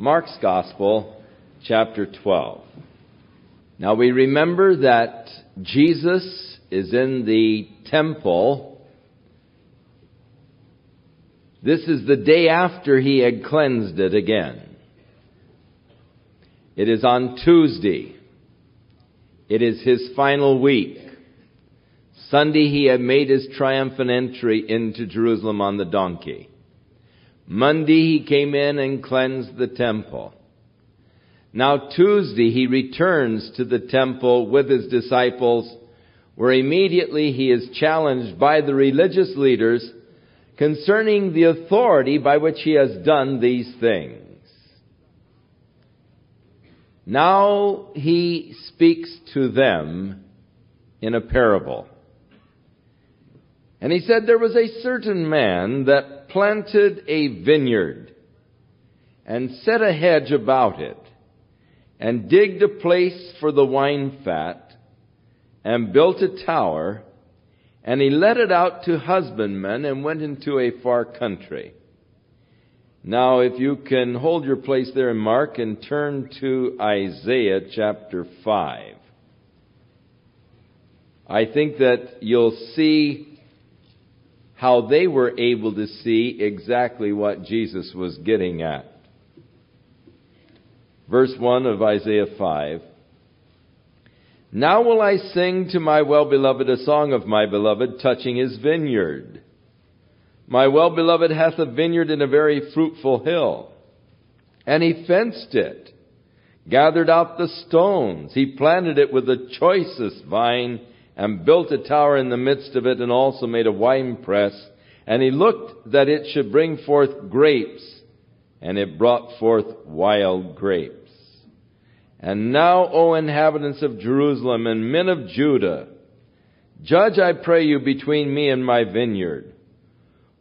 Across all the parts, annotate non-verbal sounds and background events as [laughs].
Mark's Gospel, chapter 12. Now we remember that Jesus is in the temple. This is the day after he had cleansed it again. It is on Tuesday. It is his final week. Sunday he had made his triumphant entry into Jerusalem on the donkey. Monday he came in and cleansed the temple. Now Tuesday he returns to the temple with his disciples where immediately he is challenged by the religious leaders concerning the authority by which he has done these things. Now he speaks to them in a parable. And he said there was a certain man that planted a vineyard and set a hedge about it and digged a place for the wine fat and built a tower and he let it out to husbandmen and went into a far country. Now, if you can hold your place there in Mark and turn to Isaiah chapter 5. I think that you'll see how they were able to see exactly what Jesus was getting at. Verse 1 of Isaiah 5. Now will I sing to my well-beloved a song of my beloved touching his vineyard. My well-beloved hath a vineyard in a very fruitful hill, and he fenced it, gathered out the stones, he planted it with the choicest vine, and built a tower in the midst of it, and also made a winepress. And he looked that it should bring forth grapes, and it brought forth wild grapes. And now, O inhabitants of Jerusalem and men of Judah, judge, I pray you, between me and my vineyard.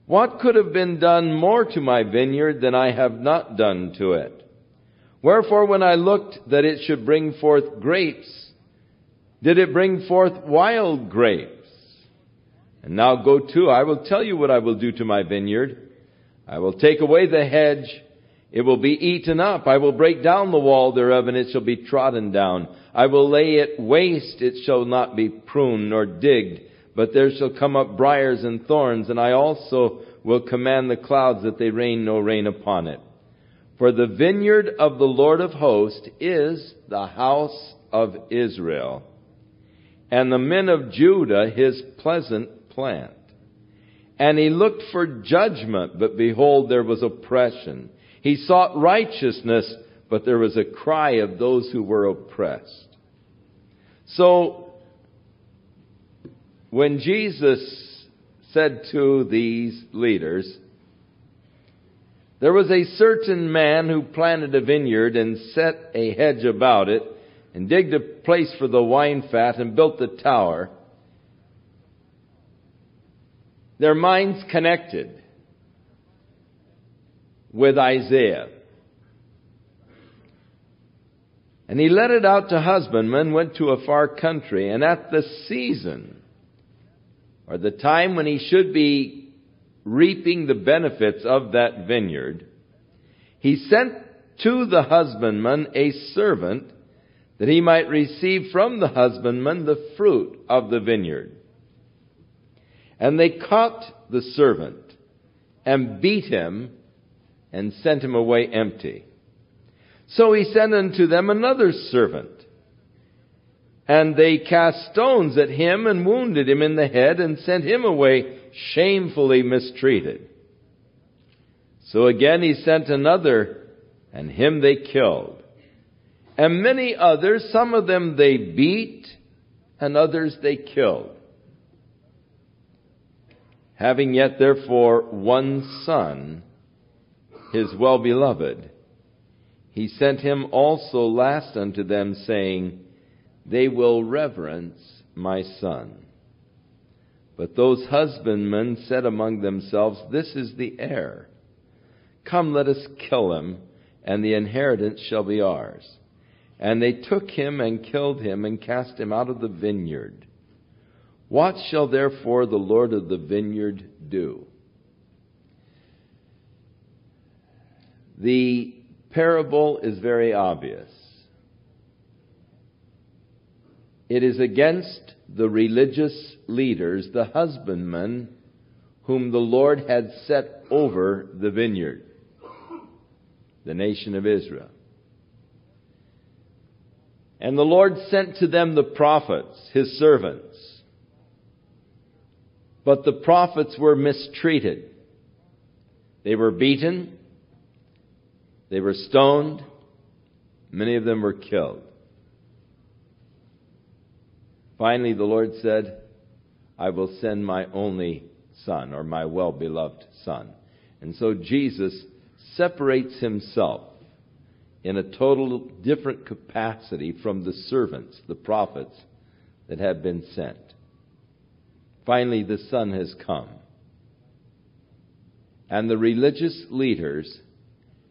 What could have been done more to my vineyard than I have not done to it? Wherefore, when I looked that it should bring forth grapes, did it bring forth wild grapes? And now go to, I will tell you what I will do to my vineyard. I will take away the hedge. It will be eaten up. I will break down the wall thereof, and it shall be trodden down. I will lay it waste. It shall not be pruned nor digged, but there shall come up briars and thorns, and I also will command the clouds that they rain no rain upon it. For the vineyard of the Lord of hosts is the house of Israel and the men of Judah his pleasant plant. And he looked for judgment, but behold, there was oppression. He sought righteousness, but there was a cry of those who were oppressed. So, when Jesus said to these leaders, there was a certain man who planted a vineyard and set a hedge about it, and digged a place for the wine fat and built the tower, their minds connected with Isaiah. And he let it out to husbandmen, went to a far country, and at the season, or the time when he should be reaping the benefits of that vineyard, he sent to the husbandman a servant that he might receive from the husbandman the fruit of the vineyard. And they caught the servant and beat him and sent him away empty. So he sent unto them another servant. And they cast stones at him and wounded him in the head and sent him away shamefully mistreated. So again he sent another and him they killed and many others, some of them they beat, and others they killed. Having yet therefore one son, his well beloved, he sent him also last unto them, saying, They will reverence my son. But those husbandmen said among themselves, This is the heir. Come, let us kill him, and the inheritance shall be ours. And they took him and killed him and cast him out of the vineyard. What shall therefore the Lord of the vineyard do? The parable is very obvious. It is against the religious leaders, the husbandmen, whom the Lord had set over the vineyard, the nation of Israel. And the Lord sent to them the prophets, his servants. But the prophets were mistreated. They were beaten. They were stoned. Many of them were killed. Finally, the Lord said, I will send my only son, or my well beloved son. And so Jesus separates himself in a total different capacity from the servants, the prophets that have been sent. Finally, the Son has come. And the religious leaders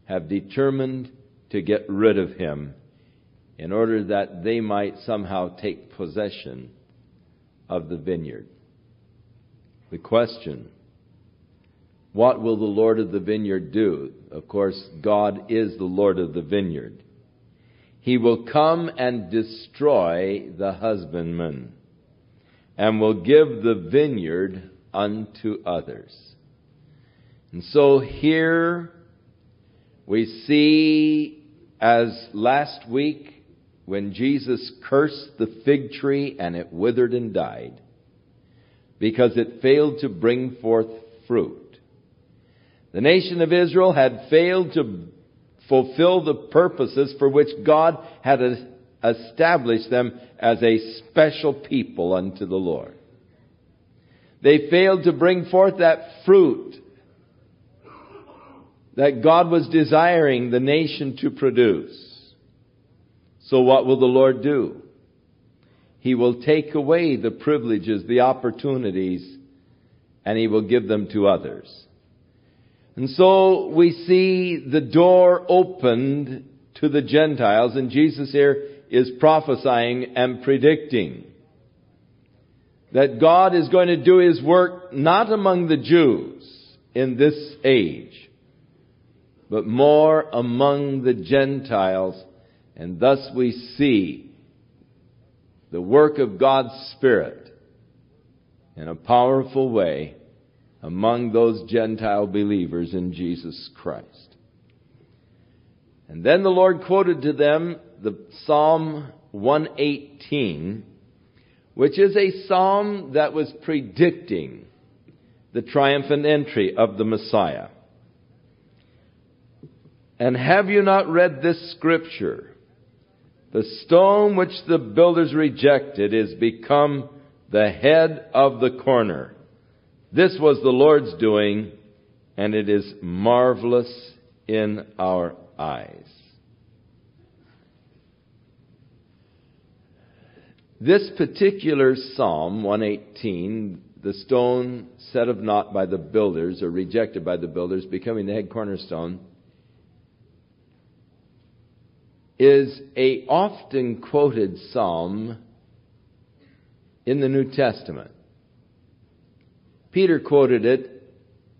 have determined to get rid of him in order that they might somehow take possession of the vineyard. The question what will the Lord of the vineyard do? Of course, God is the Lord of the vineyard. He will come and destroy the husbandman and will give the vineyard unto others. And so here we see, as last week, when Jesus cursed the fig tree and it withered and died because it failed to bring forth fruit. The nation of Israel had failed to fulfill the purposes for which God had established them as a special people unto the Lord. They failed to bring forth that fruit that God was desiring the nation to produce. So what will the Lord do? He will take away the privileges, the opportunities, and He will give them to others. And so we see the door opened to the Gentiles, and Jesus here is prophesying and predicting that God is going to do His work not among the Jews in this age, but more among the Gentiles, and thus we see the work of God's Spirit in a powerful way among those Gentile believers in Jesus Christ. And then the Lord quoted to them the Psalm 118, which is a psalm that was predicting the triumphant entry of the Messiah. And have you not read this scripture? The stone which the builders rejected is become the head of the corner. This was the Lord's doing, and it is marvelous in our eyes. This particular Psalm 118, the stone set of naught by the builders or rejected by the builders, becoming the head cornerstone, is a often quoted psalm in the New Testament. Peter quoted it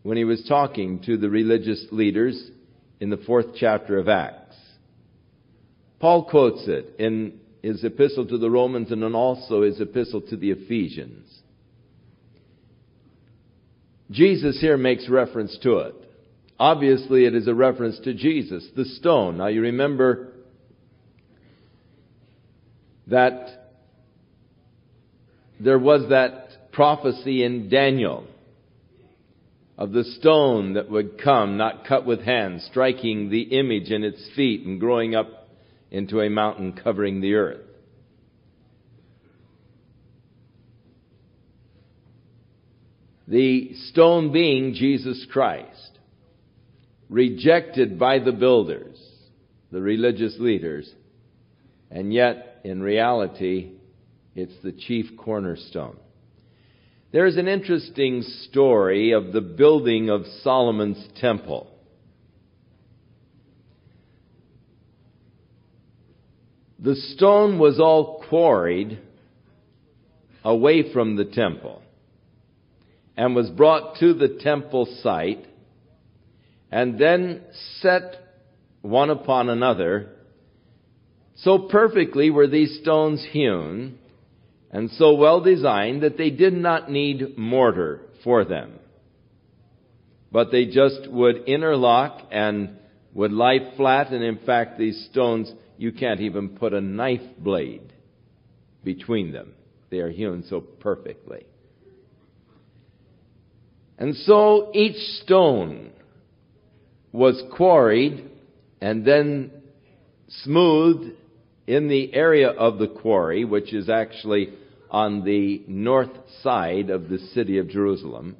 when he was talking to the religious leaders in the fourth chapter of Acts. Paul quotes it in his epistle to the Romans and then also his epistle to the Ephesians. Jesus here makes reference to it. Obviously, it is a reference to Jesus, the stone. Now, you remember that there was that prophecy in Daniel of the stone that would come, not cut with hands, striking the image in its feet and growing up into a mountain covering the earth. The stone being Jesus Christ, rejected by the builders, the religious leaders, and yet, in reality, it's the chief cornerstone. There's an interesting story of the building of Solomon's temple. The stone was all quarried away from the temple and was brought to the temple site and then set one upon another. So perfectly were these stones hewn and so well designed that they did not need mortar for them. But they just would interlock and would lie flat, and in fact, these stones, you can't even put a knife blade between them. They are hewn so perfectly. And so each stone was quarried and then smoothed in the area of the quarry, which is actually on the north side of the city of Jerusalem.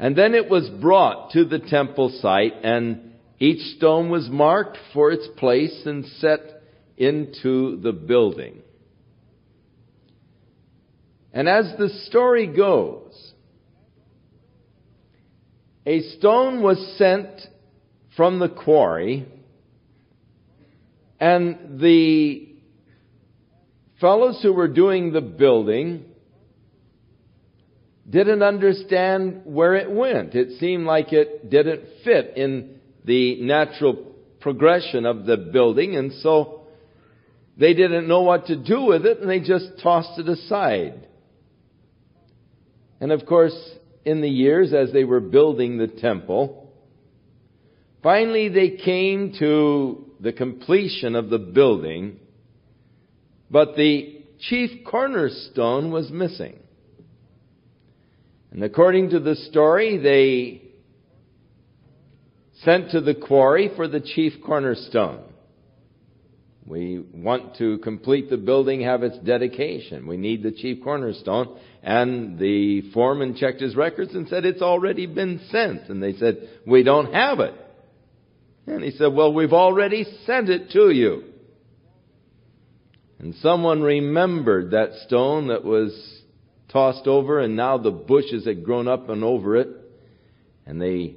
And then it was brought to the temple site and each stone was marked for its place and set into the building. And as the story goes, a stone was sent from the quarry, and the fellows who were doing the building didn't understand where it went. It seemed like it didn't fit in the natural progression of the building, and so they didn't know what to do with it, and they just tossed it aside. And of course, in the years as they were building the temple, finally they came to the completion of the building, but the chief cornerstone was missing. And according to the story, they sent to the quarry for the chief cornerstone. We want to complete the building, have its dedication. We need the chief cornerstone. And the foreman checked his records and said, it's already been sent. And they said, we don't have it. And he said, well, we've already sent it to you. And someone remembered that stone that was tossed over and now the bushes had grown up and over it. And they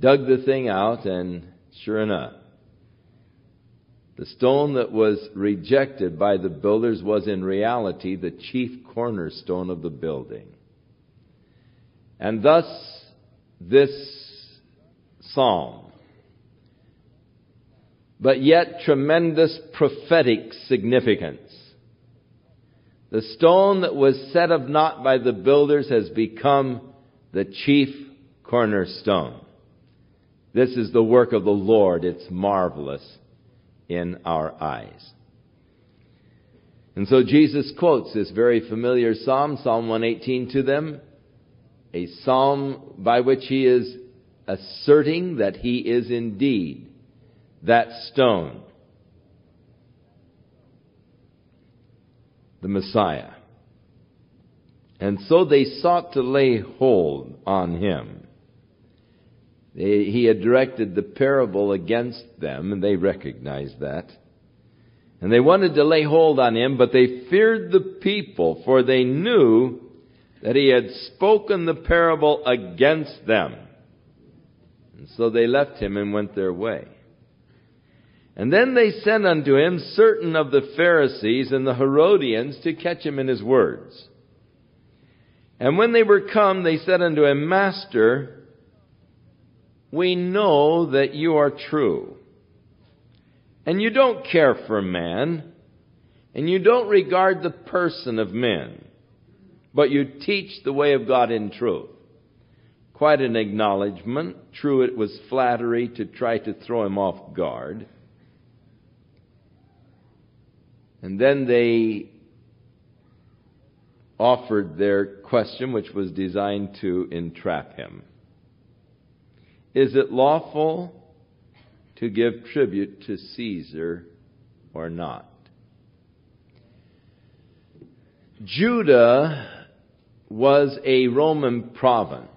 dug the thing out and sure enough, the stone that was rejected by the builders was in reality the chief cornerstone of the building. And thus, this psalm, but yet tremendous prophetic significance. The stone that was set of naught by the builders has become the chief cornerstone. This is the work of the Lord. It's marvelous in our eyes. And so Jesus quotes this very familiar psalm, Psalm 118 to them, a psalm by which he is asserting that he is indeed that stone, the Messiah. And so they sought to lay hold on him. He had directed the parable against them, and they recognized that. And they wanted to lay hold on him, but they feared the people, for they knew that he had spoken the parable against them. And so they left him and went their way. And then they sent unto him certain of the Pharisees and the Herodians to catch him in his words. And when they were come, they said unto him, Master, we know that you are true. And you don't care for man, and you don't regard the person of men, but you teach the way of God in truth. Quite an acknowledgement. True, it was flattery to try to throw him off guard. And then they offered their question, which was designed to entrap him. Is it lawful to give tribute to Caesar or not? Judah was a Roman province.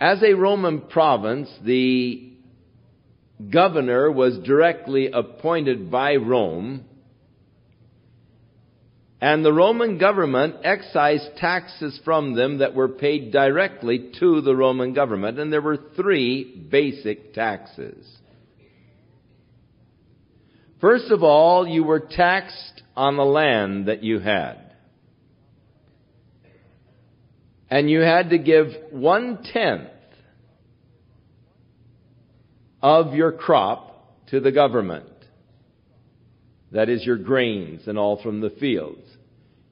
As a Roman province, the governor was directly appointed by Rome and the Roman government excised taxes from them that were paid directly to the Roman government. And there were three basic taxes. First of all, you were taxed on the land that you had. And you had to give one tenth of your crop to the government. That is your grains and all from the fields.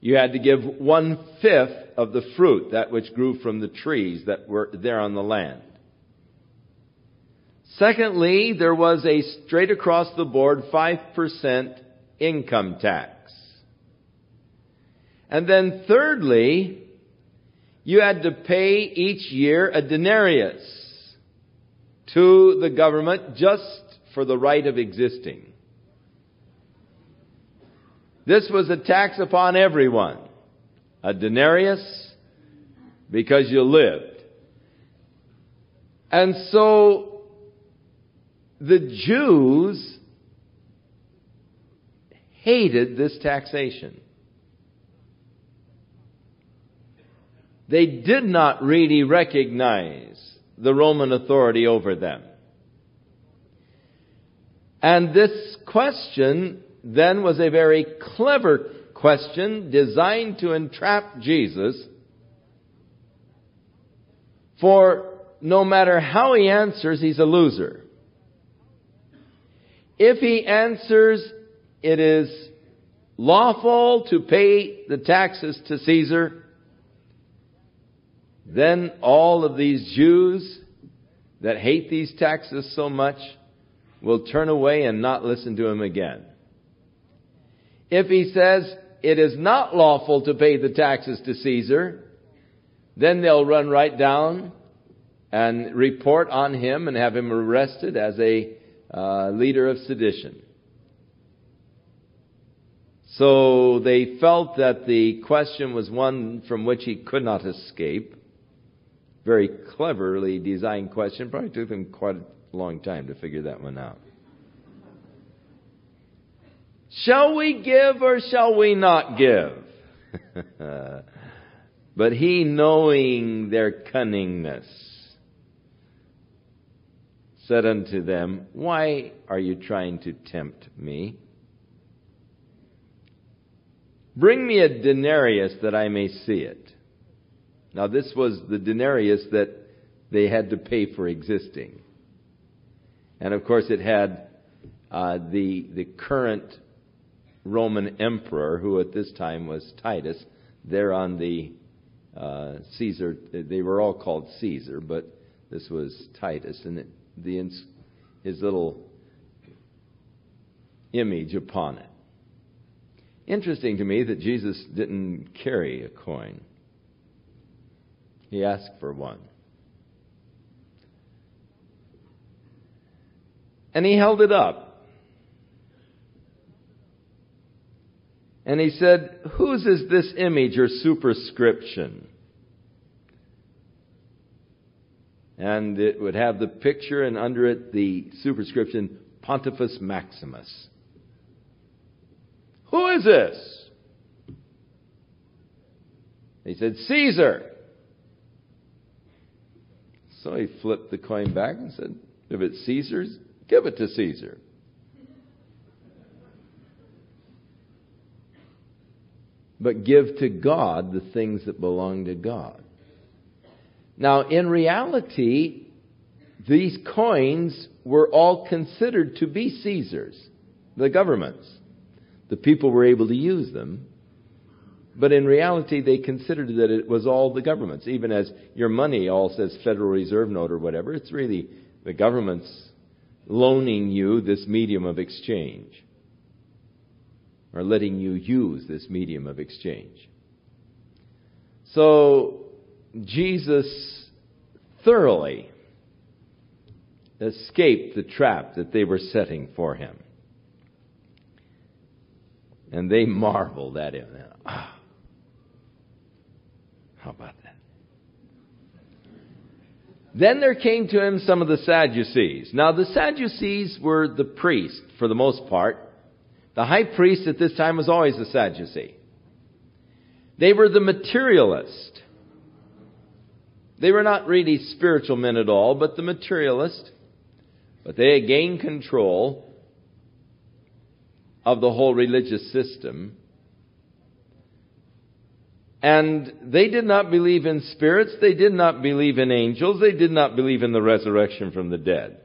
You had to give one fifth of the fruit, that which grew from the trees that were there on the land. Secondly, there was a straight across the board 5% income tax. And then thirdly, you had to pay each year a denarius to the government just for the right of existing. This was a tax upon everyone. A denarius because you lived. And so the Jews hated this taxation. They did not really recognize the Roman authority over them. And this question then was a very clever question designed to entrap Jesus. For no matter how he answers, he's a loser. If he answers, it is lawful to pay the taxes to Caesar, then all of these Jews that hate these taxes so much will turn away and not listen to him again. If he says it is not lawful to pay the taxes to Caesar, then they'll run right down and report on him and have him arrested as a uh, leader of sedition. So they felt that the question was one from which he could not escape. Very cleverly designed question. Probably took them quite a long time to figure that one out. Shall we give or shall we not give? [laughs] but he, knowing their cunningness, said unto them, Why are you trying to tempt me? Bring me a denarius that I may see it. Now, this was the denarius that they had to pay for existing. And of course, it had uh, the, the current Roman emperor, who at this time was Titus, there on the uh, Caesar. They were all called Caesar, but this was Titus, and it, the his little image upon it. Interesting to me that Jesus didn't carry a coin. He asked for one. And he held it up. And he said, Whose is this image or superscription? And it would have the picture and under it the superscription Pontifex Maximus. Who is this? He said, Caesar. So he flipped the coin back and said, If it's Caesar's, give it to Caesar. but give to God the things that belong to God. Now, in reality, these coins were all considered to be Caesar's, the government's. The people were able to use them, but in reality, they considered that it was all the government's. Even as your money all says Federal Reserve note or whatever, it's really the government's loaning you this medium of exchange or letting you use this medium of exchange. So, Jesus thoroughly escaped the trap that they were setting for him. And they marveled at him. Ah, how about that? Then there came to him some of the Sadducees. Now, the Sadducees were the priests, for the most part, the high priest at this time was always a Sadducee. They were the materialist. They were not really spiritual men at all, but the materialist. But they had gained control of the whole religious system. And they did not believe in spirits. They did not believe in angels. They did not believe in the resurrection from the dead.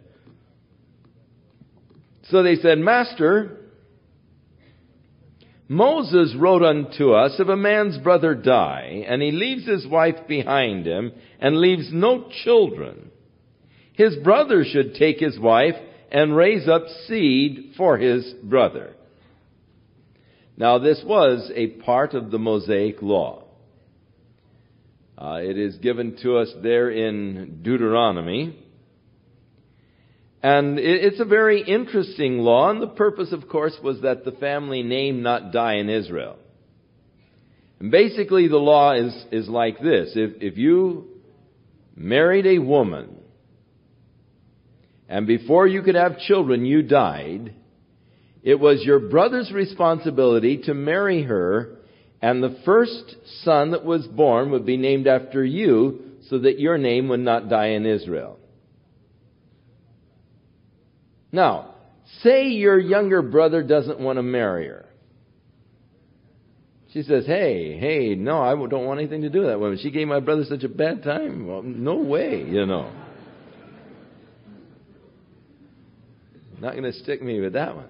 So they said, Master, Moses wrote unto us, if a man's brother die, and he leaves his wife behind him, and leaves no children, his brother should take his wife and raise up seed for his brother. Now this was a part of the Mosaic law. Uh, it is given to us there in Deuteronomy. And it's a very interesting law, and the purpose, of course, was that the family name not die in Israel. And basically, the law is, is like this. If, if you married a woman, and before you could have children, you died, it was your brother's responsibility to marry her, and the first son that was born would be named after you, so that your name would not die in Israel. Now, say your younger brother doesn't want to marry her. She says, hey, hey, no, I don't want anything to do with that woman. She gave my brother such a bad time. Well, no way, you know. Not going to stick me with that one.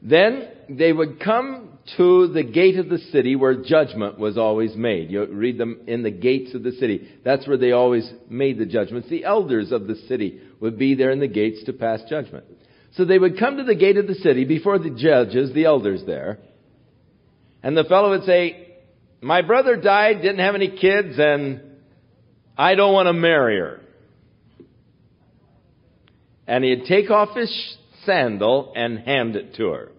Then they would come to the gate of the city where judgment was always made. You read them in the gates of the city. That's where they always made the judgments. The elders of the city would be there in the gates to pass judgment. So they would come to the gate of the city before the judges, the elders there, and the fellow would say, my brother died, didn't have any kids, and I don't want to marry her. And he'd take off his sandal and hand it to her.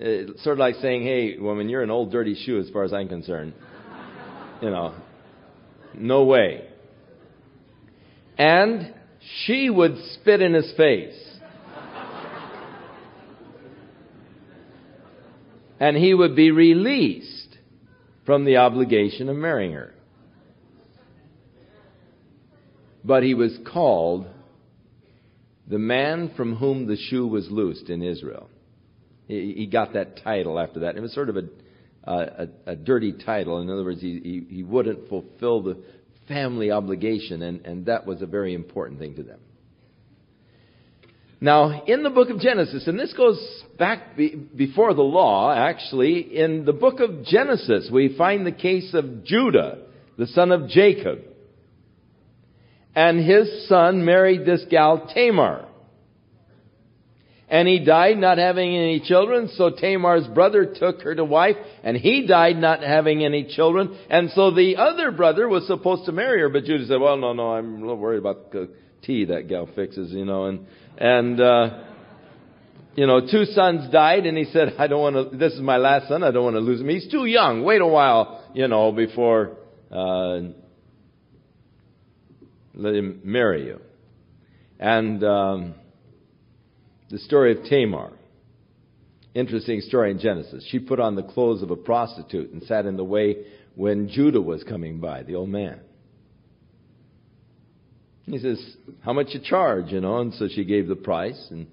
It's sort of like saying, hey, woman, you're an old dirty shoe as far as I'm concerned. You know, no way. And she would spit in his face. And he would be released from the obligation of marrying her. But he was called the man from whom the shoe was loosed in Israel. He, he got that title after that. It was sort of a, a, a dirty title. In other words, he, he, he wouldn't fulfill the family obligation, and, and that was a very important thing to them. Now, in the book of Genesis, and this goes back be, before the law, actually, in the book of Genesis, we find the case of Judah, the son of Jacob. And his son married this gal Tamar. And he died not having any children, so Tamar's brother took her to wife, and he died not having any children, and so the other brother was supposed to marry her, but Judah said, well, no, no, I'm a little worried about the tea that gal fixes, you know, and, and, uh, you know, two sons died, and he said, I don't want to, this is my last son, I don't want to lose him. He's too young, wait a while, you know, before, uh, let him marry you. And, um, the story of Tamar. Interesting story in Genesis. She put on the clothes of a prostitute and sat in the way when Judah was coming by, the old man. He says, How much you charge? You know, and so she gave the price. And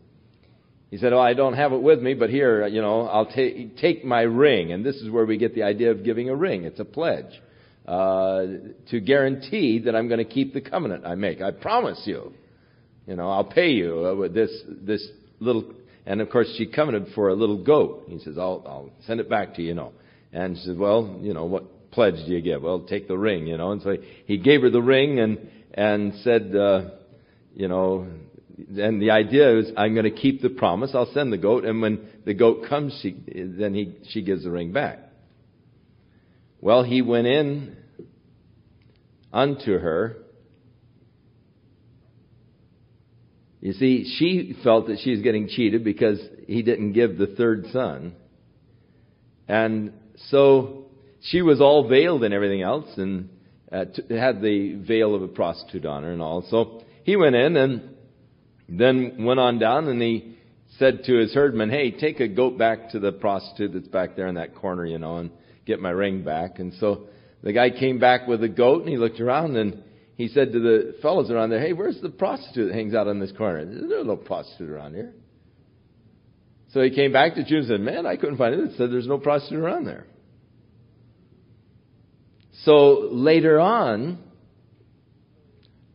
he said, Oh, I don't have it with me, but here, you know, I'll take take my ring. And this is where we get the idea of giving a ring. It's a pledge uh, to guarantee that I'm going to keep the covenant I make. I promise you. You know, I'll pay you uh, this this little, and of course she covenanted for a little goat. He says, I'll, I'll send it back to you, you know. And she says, well, you know, what pledge do you give? Well, take the ring, you know. And so he gave her the ring and, and said, uh, you know, and the idea is, I'm going to keep the promise. I'll send the goat, and when the goat comes, she, then he, she gives the ring back. Well, he went in unto her You see, she felt that she was getting cheated because he didn't give the third son. And so she was all veiled and everything else and uh, t- had the veil of a prostitute on her and all. So he went in and then went on down and he said to his herdman, Hey, take a goat back to the prostitute that's back there in that corner, you know, and get my ring back. And so the guy came back with a goat and he looked around and he said to the fellows around there, Hey, where's the prostitute that hangs out on this corner? There's no prostitute around here. So he came back to Judah and said, Man, I couldn't find it. It said there's no prostitute around there. So later on,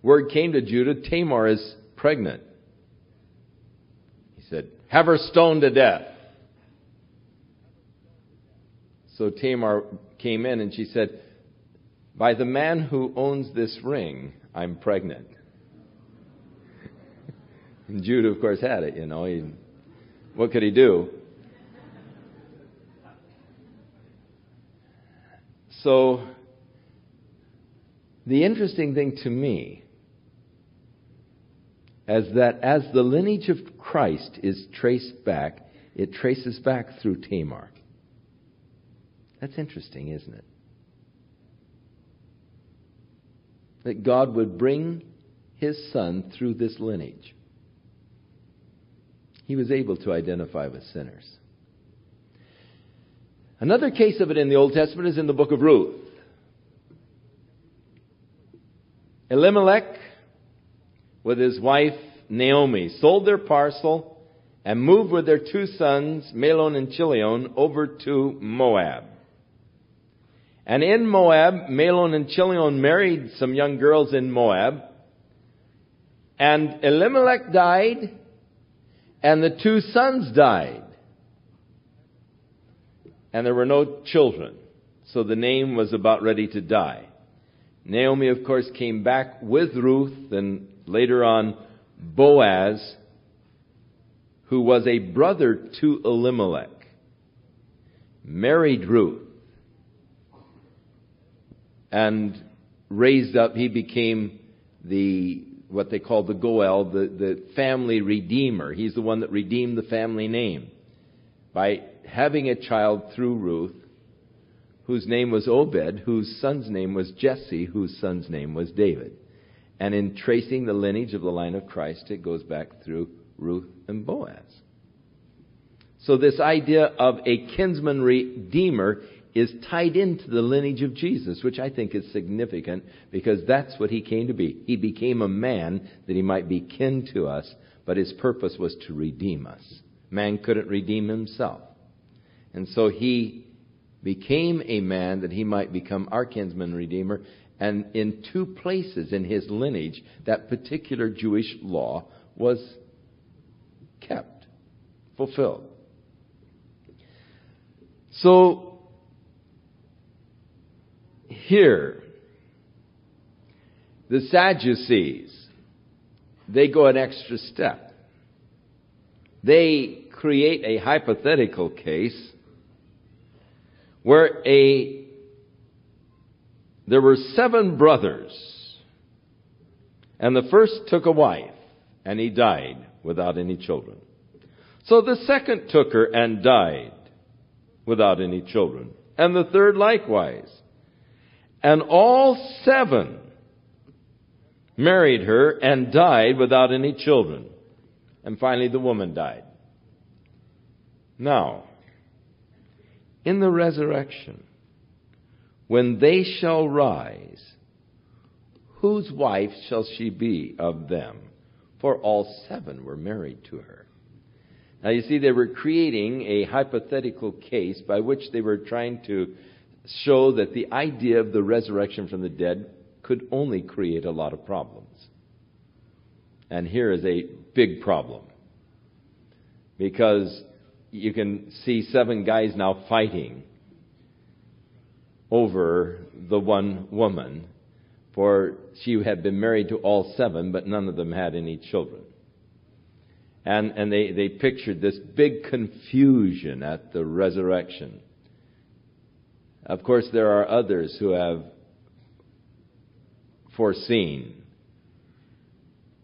word came to Judah, Tamar is pregnant. He said, Have her stoned to death. So Tamar came in and she said, By the man who owns this ring, I'm pregnant. [laughs] Judah, of course, had it, you know. He, what could he do? So, the interesting thing to me is that as the lineage of Christ is traced back, it traces back through Tamar. That's interesting, isn't it? That God would bring his son through this lineage. He was able to identify with sinners. Another case of it in the Old Testament is in the book of Ruth. Elimelech, with his wife Naomi, sold their parcel and moved with their two sons, Mahlon and Chilion, over to Moab. And in Moab, Mahlon and Chilion married some young girls in Moab. And Elimelech died, and the two sons died and there were no children. So the name was about ready to die. Naomi, of course, came back with Ruth and later on Boaz, who was a brother to Elimelech, married Ruth and raised up, he became the, what they call the Goel, the, the family redeemer. He's the one that redeemed the family name by having a child through Ruth, whose name was Obed, whose son's name was Jesse, whose son's name was David. And in tracing the lineage of the line of Christ, it goes back through Ruth and Boaz. So this idea of a kinsman redeemer is tied into the lineage of Jesus, which I think is significant because that's what he came to be. He became a man that he might be kin to us, but his purpose was to redeem us. Man couldn't redeem himself. And so he became a man that he might become our kinsman redeemer. And in two places in his lineage, that particular Jewish law was kept, fulfilled. So, here, the Sadducees, they go an extra step. They create a hypothetical case where a there were seven brothers, and the first took a wife, and he died without any children. So the second took her and died without any children, and the third likewise. And all seven married her and died without any children. And finally the woman died. Now, in the resurrection, when they shall rise, whose wife shall she be of them? For all seven were married to her. Now you see, they were creating a hypothetical case by which they were trying to show that the idea of the resurrection from the dead could only create a lot of problems. And here is a big problem. Because you can see seven guys now fighting over the one woman, for she had been married to all seven, but none of them had any children. And, and they, they pictured this big confusion at the resurrection. Of course, there are others who have foreseen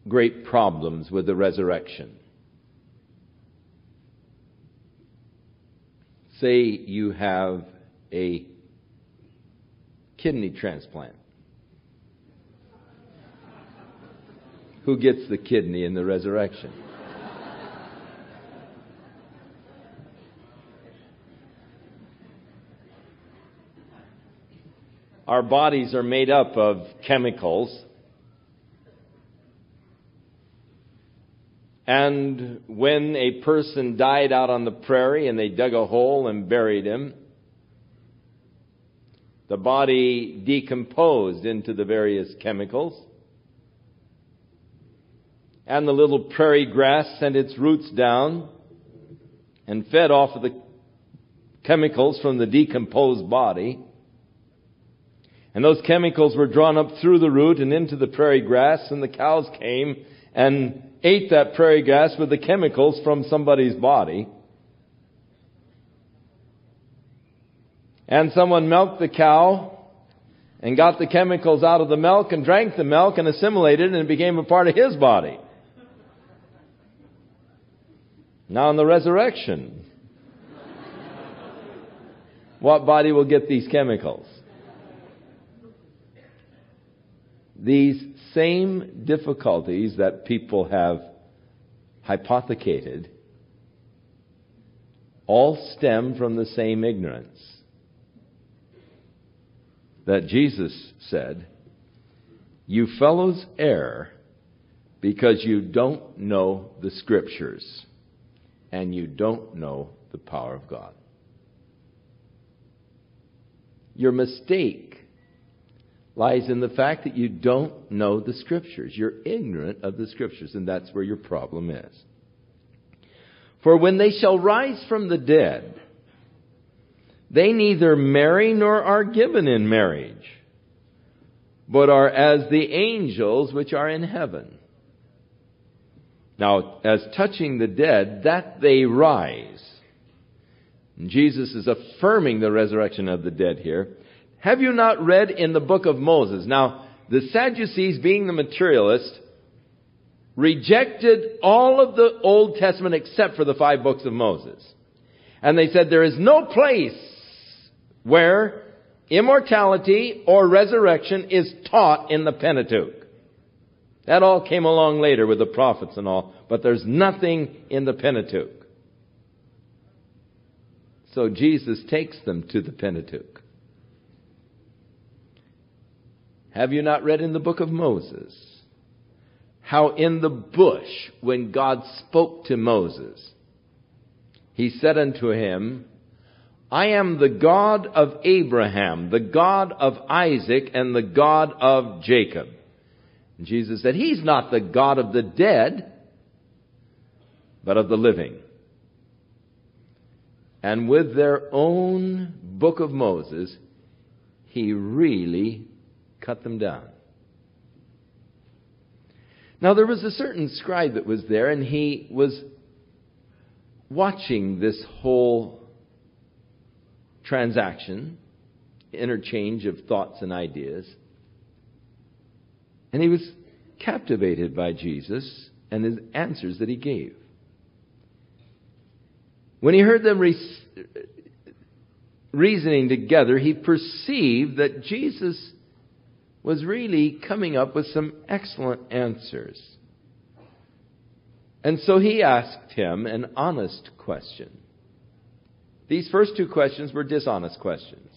great problems with the resurrection. Say you have a kidney transplant. Who gets the kidney in the resurrection? Our bodies are made up of chemicals And when a person died out on the prairie and they dug a hole and buried him, the body decomposed into the various chemicals. and the little prairie grass sent its roots down and fed off of the chemicals from the decomposed body. And those chemicals were drawn up through the root and into the prairie grass, and the cows came and ate that prairie grass with the chemicals from somebody's body. And someone milked the cow and got the chemicals out of the milk and drank the milk and assimilated and it became a part of his body. Now in the resurrection, what body will get these chemicals? These same difficulties that people have hypothecated all stem from the same ignorance that Jesus said, You fellows err because you don't know the Scriptures and you don't know the power of God. Your mistake lies in the fact that you don't know the Scriptures. You're ignorant of the Scriptures, and that's where your problem is. For when they shall rise from the dead, they neither marry nor are given in marriage, but are as the angels which are in heaven. Now, as touching the dead, that they rise. And Jesus is affirming the resurrection of the dead here. Have you not read in the book of Moses? Now, the Sadducees, being the materialist, rejected all of the Old Testament except for the five books of Moses. And they said there is no place where immortality or resurrection is taught in the Pentateuch. That all came along later with the prophets and all, but there's nothing in the Pentateuch. So Jesus takes them to the Pentateuch. Have you not read in the book of Moses how in the bush, when God spoke to Moses, he said unto him, I am the God of Abraham, the God of Isaac, and the God of Jacob. And Jesus said, He's not the God of the dead, but of the living. And with their own book of Moses, he really cut them down. Now, there was a certain scribe that was there, and he was watching this whole transaction, interchange of thoughts and ideas. And he was captivated by Jesus and his answers that he gave. When he heard them re- reasoning together, he perceived that Jesus was really coming up with some excellent answers. And so he asked him an honest question. These first two questions were dishonest questions.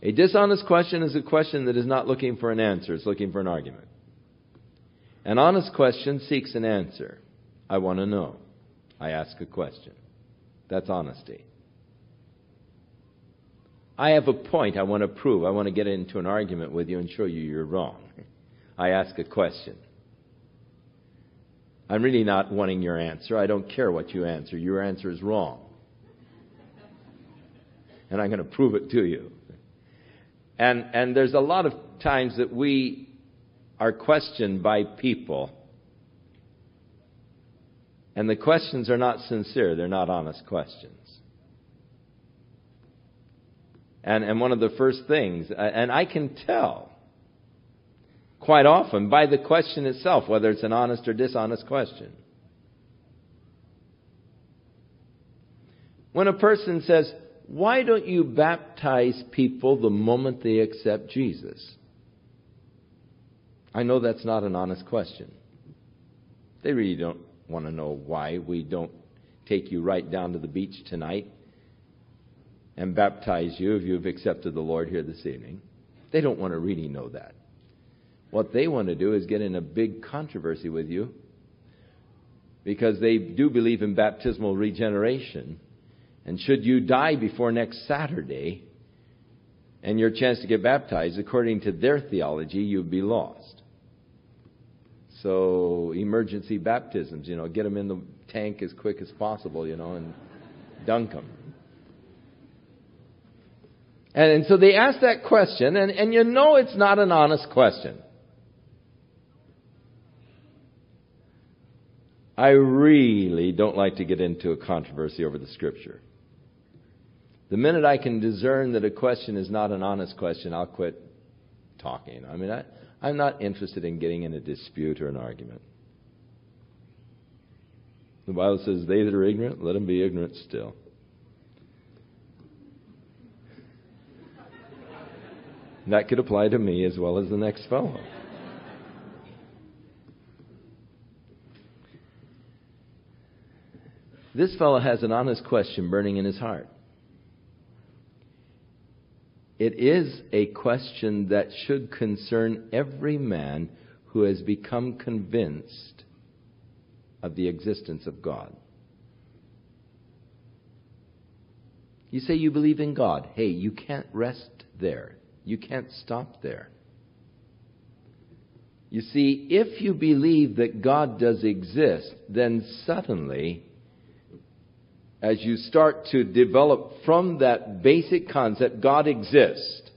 A dishonest question is a question that is not looking for an answer, it's looking for an argument. An honest question seeks an answer. I want to know. I ask a question. That's honesty. I have a point I want to prove. I want to get into an argument with you and show you you're wrong. I ask a question. I'm really not wanting your answer. I don't care what you answer. Your answer is wrong and I'm going to prove it to you. And, and there's a lot of times that we are questioned by people, and the questions are not sincere, they're not honest questions. And, and one of the first things, uh, and I can tell quite often by the question itself whether it's an honest or dishonest question. When a person says, why don't you baptize people the moment they accept Jesus? I know that's not an honest question. They really don't want to know why we don't take you right down to the beach tonight and baptize you if you've accepted the Lord here this evening. They don't want to really know that. What they want to do is get in a big controversy with you because they do believe in baptismal regeneration and should you die before next Saturday and your chance to get baptized, according to their theology, you'd be lost. So emergency baptisms, you know, get them in the tank as quick as possible, you know, and dunk them. And, and so they ask that question, and, and you know it's not an honest question. I really don't like to get into a controversy over the scripture. The minute I can discern that a question is not an honest question, I'll quit talking. I mean, I, I'm not interested in getting in a dispute or an argument. The Bible says, They that are ignorant, let them be ignorant still. That could apply to me as well as the next fellow. This fellow has an honest question burning in his heart. It is a question that should concern every man who has become convinced of the existence of God. You say you believe in God. Hey, you can't rest there. You can't stop there. You see, if you believe that God does exist, then suddenly, as you start to develop from that basic concept, God exists,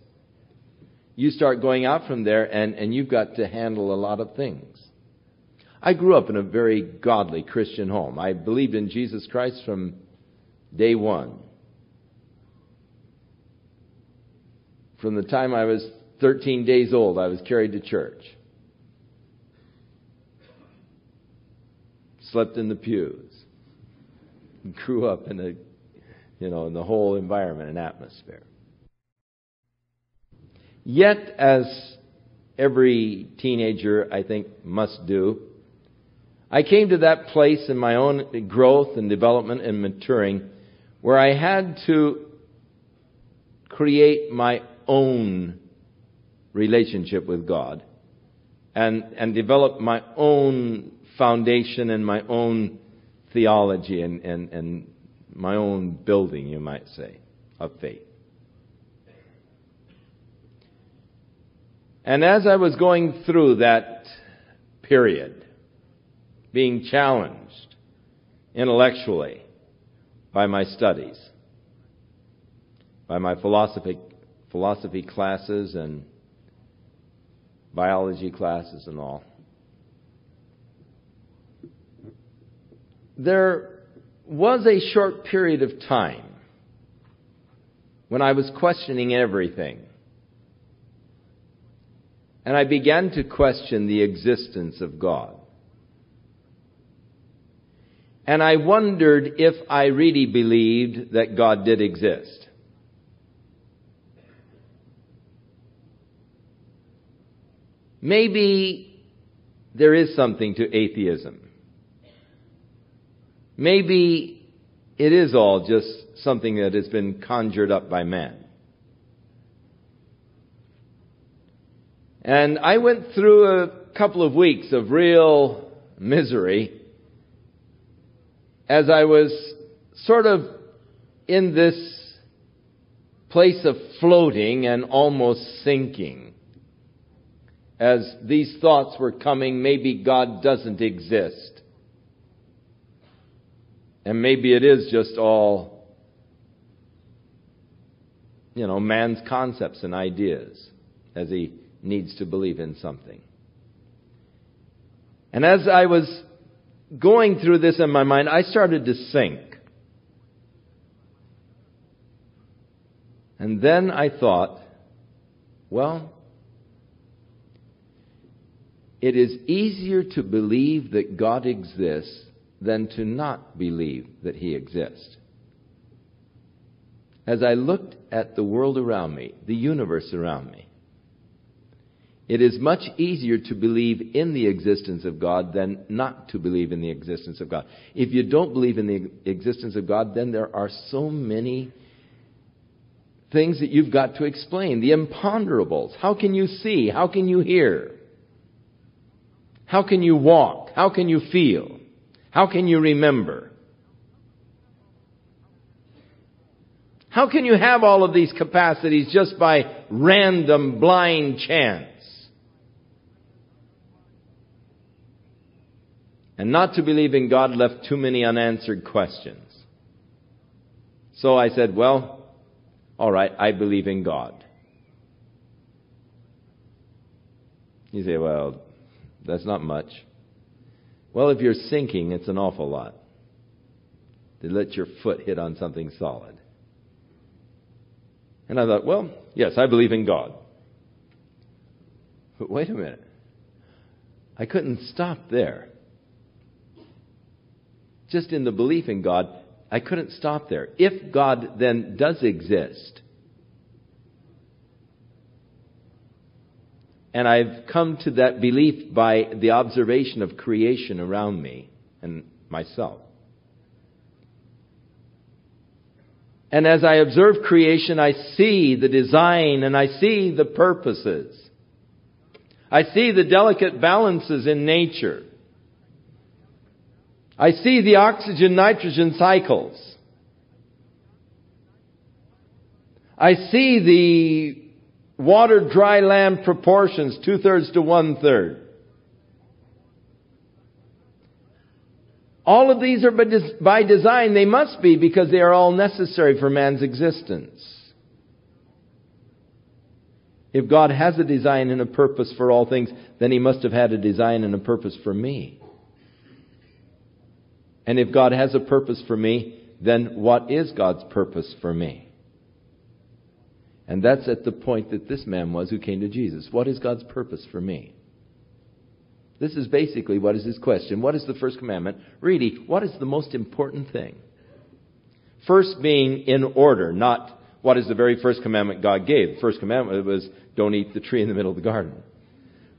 you start going out from there and, and you've got to handle a lot of things. I grew up in a very godly Christian home. I believed in Jesus Christ from day one. From the time I was 13 days old, I was carried to church. Slept in the pews. Grew up in a, you know, in the whole environment and atmosphere. Yet, as every teenager, I think, must do, I came to that place in my own growth and development and maturing where I had to create my own relationship with God and, and develop my own foundation and my own theology and, and, and my own building, you might say, of faith. And as I was going through that period, being challenged intellectually by my studies, by my philosophy, philosophy classes and biology classes and all. There was a short period of time when I was questioning everything. And I began to question the existence of God. And I wondered if I really believed that God did exist. Maybe there is something to atheism. Maybe it is all just something that has been conjured up by man. And I went through a couple of weeks of real misery as I was sort of in this place of floating and almost sinking. As these thoughts were coming, maybe God doesn't exist. And maybe it is just all, you know, man's concepts and ideas as he needs to believe in something. And as I was going through this in my mind, I started to sink. And then I thought, well, it is easier to believe that God exists than to not believe that He exists. As I looked at the world around me, the universe around me, it is much easier to believe in the existence of God than not to believe in the existence of God. If you don't believe in the existence of God, then there are so many things that you've got to explain. The imponderables. How can you see? How can you hear? How can you walk? How can you feel? How can you remember? How can you have all of these capacities just by random blind chance? And not to believe in God left too many unanswered questions. So I said, well, alright, I believe in God. You say, well, that's not much. Well, if you're sinking, it's an awful lot. To let your foot hit on something solid. And I thought, well, yes, I believe in God. But wait a minute. I couldn't stop there. Just in the belief in God, I couldn't stop there. If God then does exist, and I've come to that belief by the observation of creation around me and myself. And as I observe creation, I see the design and I see the purposes. I see the delicate balances in nature. I see the oxygen nitrogen cycles. I see the water dry land proportions, two thirds to one third. All of these are by design. They must be because they are all necessary for man's existence. If God has a design and a purpose for all things, then He must have had a design and a purpose for me. And if God has a purpose for me, then what is God's purpose for me? And that's at the point that this man was who came to Jesus. What is God's purpose for me? This is basically what is his question. What is the first commandment? Really, what is the most important thing? First being in order, not what is the very first commandment God gave. The first commandment was don't eat the tree in the middle of the garden.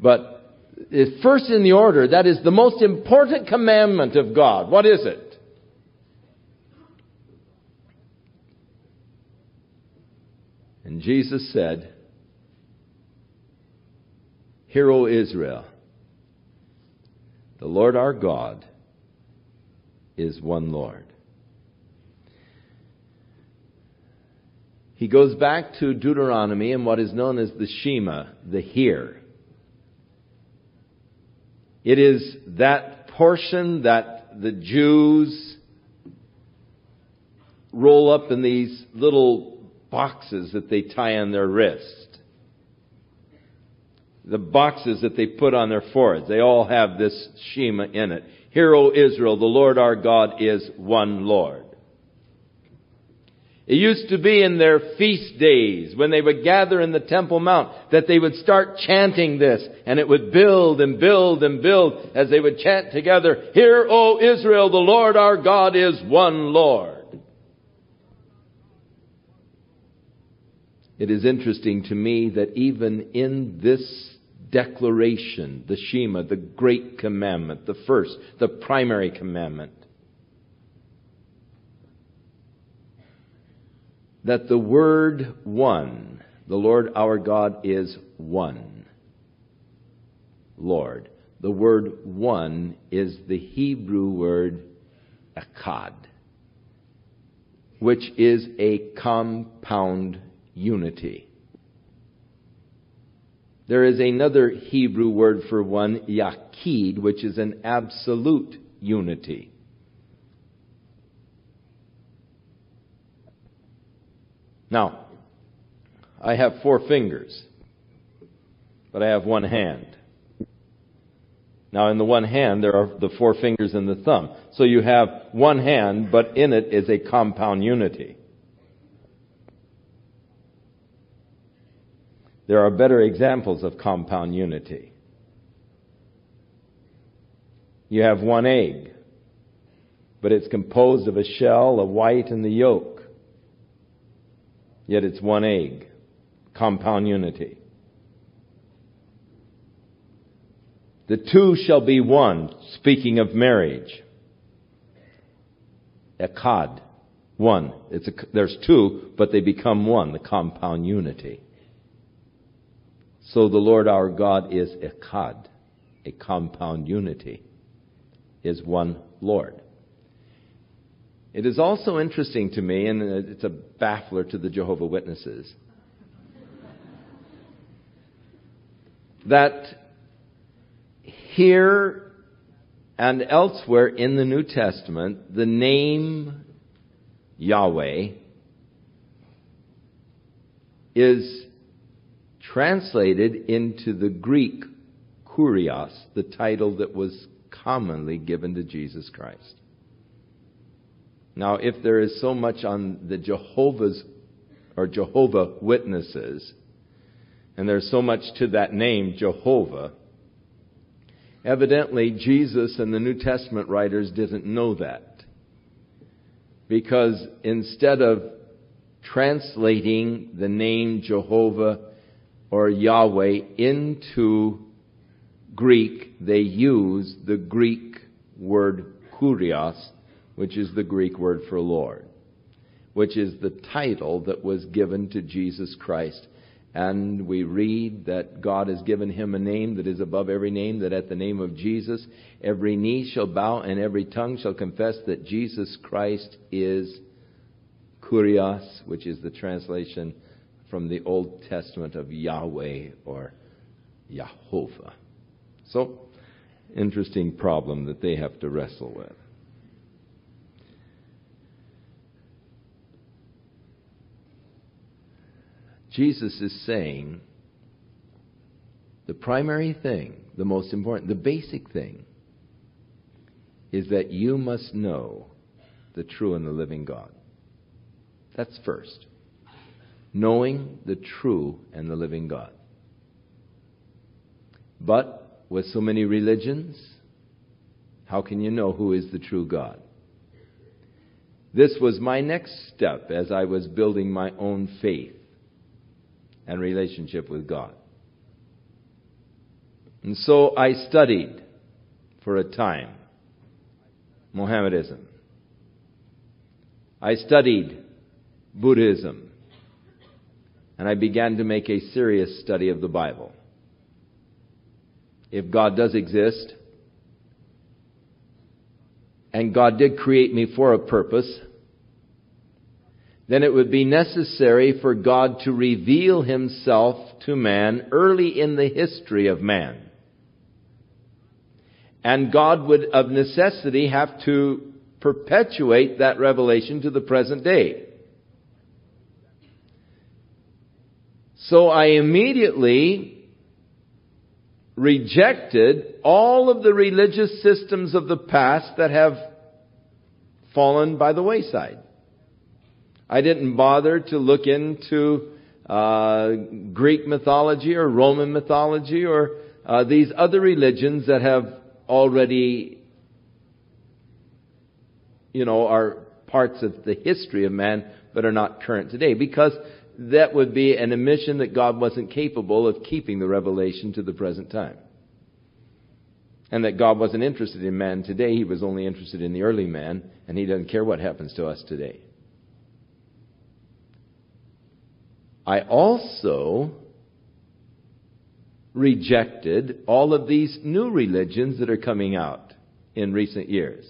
But first in the order, that is the most important commandment of God. What is it? And Jesus said, Hear, O Israel, the Lord our God is one Lord. He goes back to Deuteronomy and what is known as the Shema, the hear. It is that portion that the Jews roll up in these little boxes that they tie on their wrist. The boxes that they put on their foreheads. They all have this Shema in it. Hear, O Israel, the Lord our God is one Lord. It used to be in their feast days when they would gather in the Temple Mount that they would start chanting this and it would build and build and build as they would chant together, Hear, O Israel, the Lord our God is one Lord. It is interesting to me that even in this declaration, the Shema, the great commandment, the first, the primary commandment, that the word one, the Lord our God is one. Lord. The word one is the Hebrew word echad, which is a compound unity. There is another Hebrew word for one, yachid, which is an absolute unity. Now, I have four fingers, but I have one hand. Now, in the one hand, there are the four fingers and the thumb. So you have one hand, but in it is a compound unity. There are better examples of compound unity. You have one egg, but it's composed of a shell, a white, and the yolk yet it's one egg. Compound unity. The two shall be one, speaking of marriage. Echad, one. It's a, there's two, but they become one, the compound unity. So the Lord our God is Echad, a compound unity, is one Lord. It is also interesting to me, and it's a baffler to the Jehovah Witnesses, that here and elsewhere in the New Testament, the name Yahweh is translated into the Greek kurios, the title that was commonly given to Jesus Christ. Now, if there is so much on the Jehovah's or Jehovah Witnesses, and there's so much to that name, Jehovah, evidently Jesus and the New Testament writers didn't know that. Because instead of translating the name Jehovah or Yahweh into Greek, they use the Greek word kurios, which is the Greek word for Lord, which is the title that was given to Jesus Christ. And we read that God has given him a name that is above every name, that at the name of Jesus every knee shall bow and every tongue shall confess that Jesus Christ is kurios, which is the translation from the Old Testament of Yahweh or Jehovah. So, interesting problem that they have to wrestle with. Jesus is saying the primary thing, the most important, the basic thing, is that you must know the true and the living God. That's first. Knowing the true and the living God. But with so many religions, how can you know who is the true God? This was my next step as I was building my own faith and relationship with God. And so I studied for a time Mohammedanism. I studied Buddhism. And I began to make a serious study of the Bible. If God does exist, and God did create me for a purpose, then it would be necessary for God to reveal himself to man early in the history of man. And God would of necessity have to perpetuate that revelation to the present day. So I immediately rejected all of the religious systems of the past that have fallen by the wayside. I didn't bother to look into uh, Greek mythology or Roman mythology or uh, these other religions that have already, you know, are parts of the history of man but are not current today because that would be an admission that God wasn't capable of keeping the revelation to the present time. And that God wasn't interested in man today, He was only interested in the early man, and He doesn't care what happens to us today. I also rejected all of these new religions that are coming out in recent years.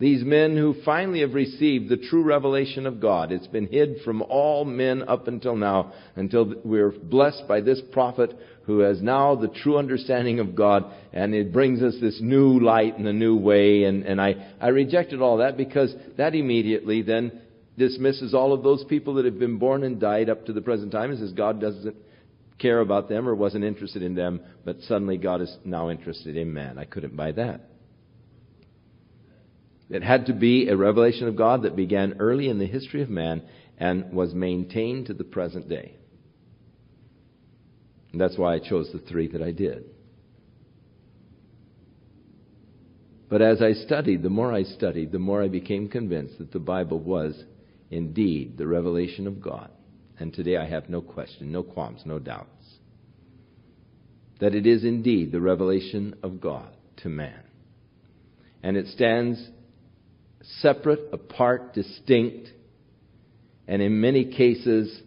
These men who finally have received the true revelation of God. It's been hid from all men up until now, until we're blessed by this prophet who has now the true understanding of God, and it brings us this new light and a new way. And, and I, I rejected all that because that immediately then dismisses all of those people that have been born and died up to the present time and says God doesn't care about them or wasn't interested in them, but suddenly God is now interested in man. I couldn't buy that. It had to be a revelation of God that began early in the history of man and was maintained to the present day. And that's why I chose the three that I did. But as I studied, the more I studied, the more I became convinced that the Bible was indeed the revelation of God. And today I have no question, no qualms, no doubts. That it is indeed the revelation of God to man. And it stands separate, apart, distinct, and in many cases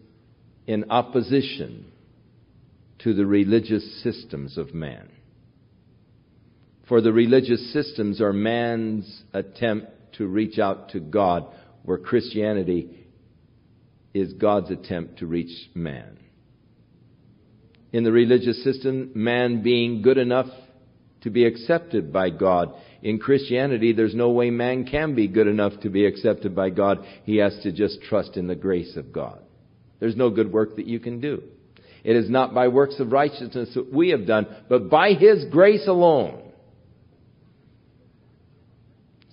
in opposition to the religious systems of man. For the religious systems are man's attempt to reach out to God, where Christianity is God's attempt to reach man. In the religious system, man being good enough to be accepted by God. In Christianity, there's no way man can be good enough to be accepted by God. He has to just trust in the grace of God. There's no good work that you can do. It is not by works of righteousness that we have done, but by His grace alone.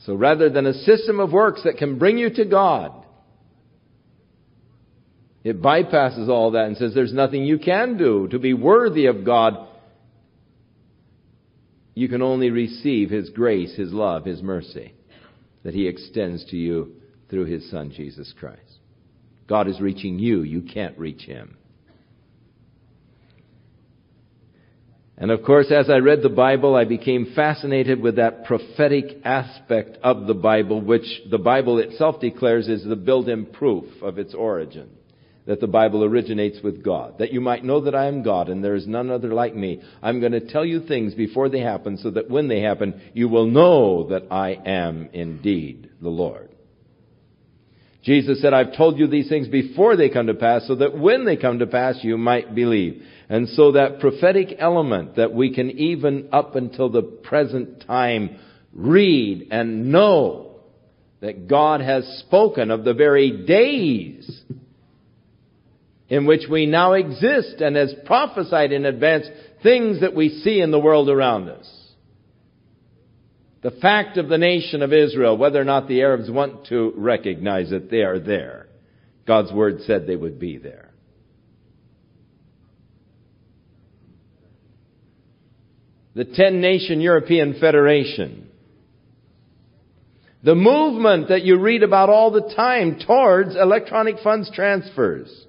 So rather than a system of works that can bring you to God, it bypasses all that and says there's nothing you can do to be worthy of God. You can only receive His grace, His love, His mercy that He extends to you through His Son, Jesus Christ. God is reaching you. You can't reach Him. And of course, as I read the Bible, I became fascinated with that prophetic aspect of the Bible, which the Bible itself declares is the built-in proof of its origin. That the Bible originates with God. That you might know that I am God and there is none other like me. I'm going to tell you things before they happen so that when they happen, you will know that I am indeed the Lord. Jesus said, I've told you these things before they come to pass so that when they come to pass you might believe. And so that prophetic element that we can even up until the present time read and know that God has spoken of the very days in which we now exist and has prophesied in advance things that we see in the world around us. The fact of the nation of Israel, whether or not the Arabs want to recognize it, they are there. God's word said they would be there. the 10 nation European Federation. The movement that you read about all the time towards electronic funds transfers.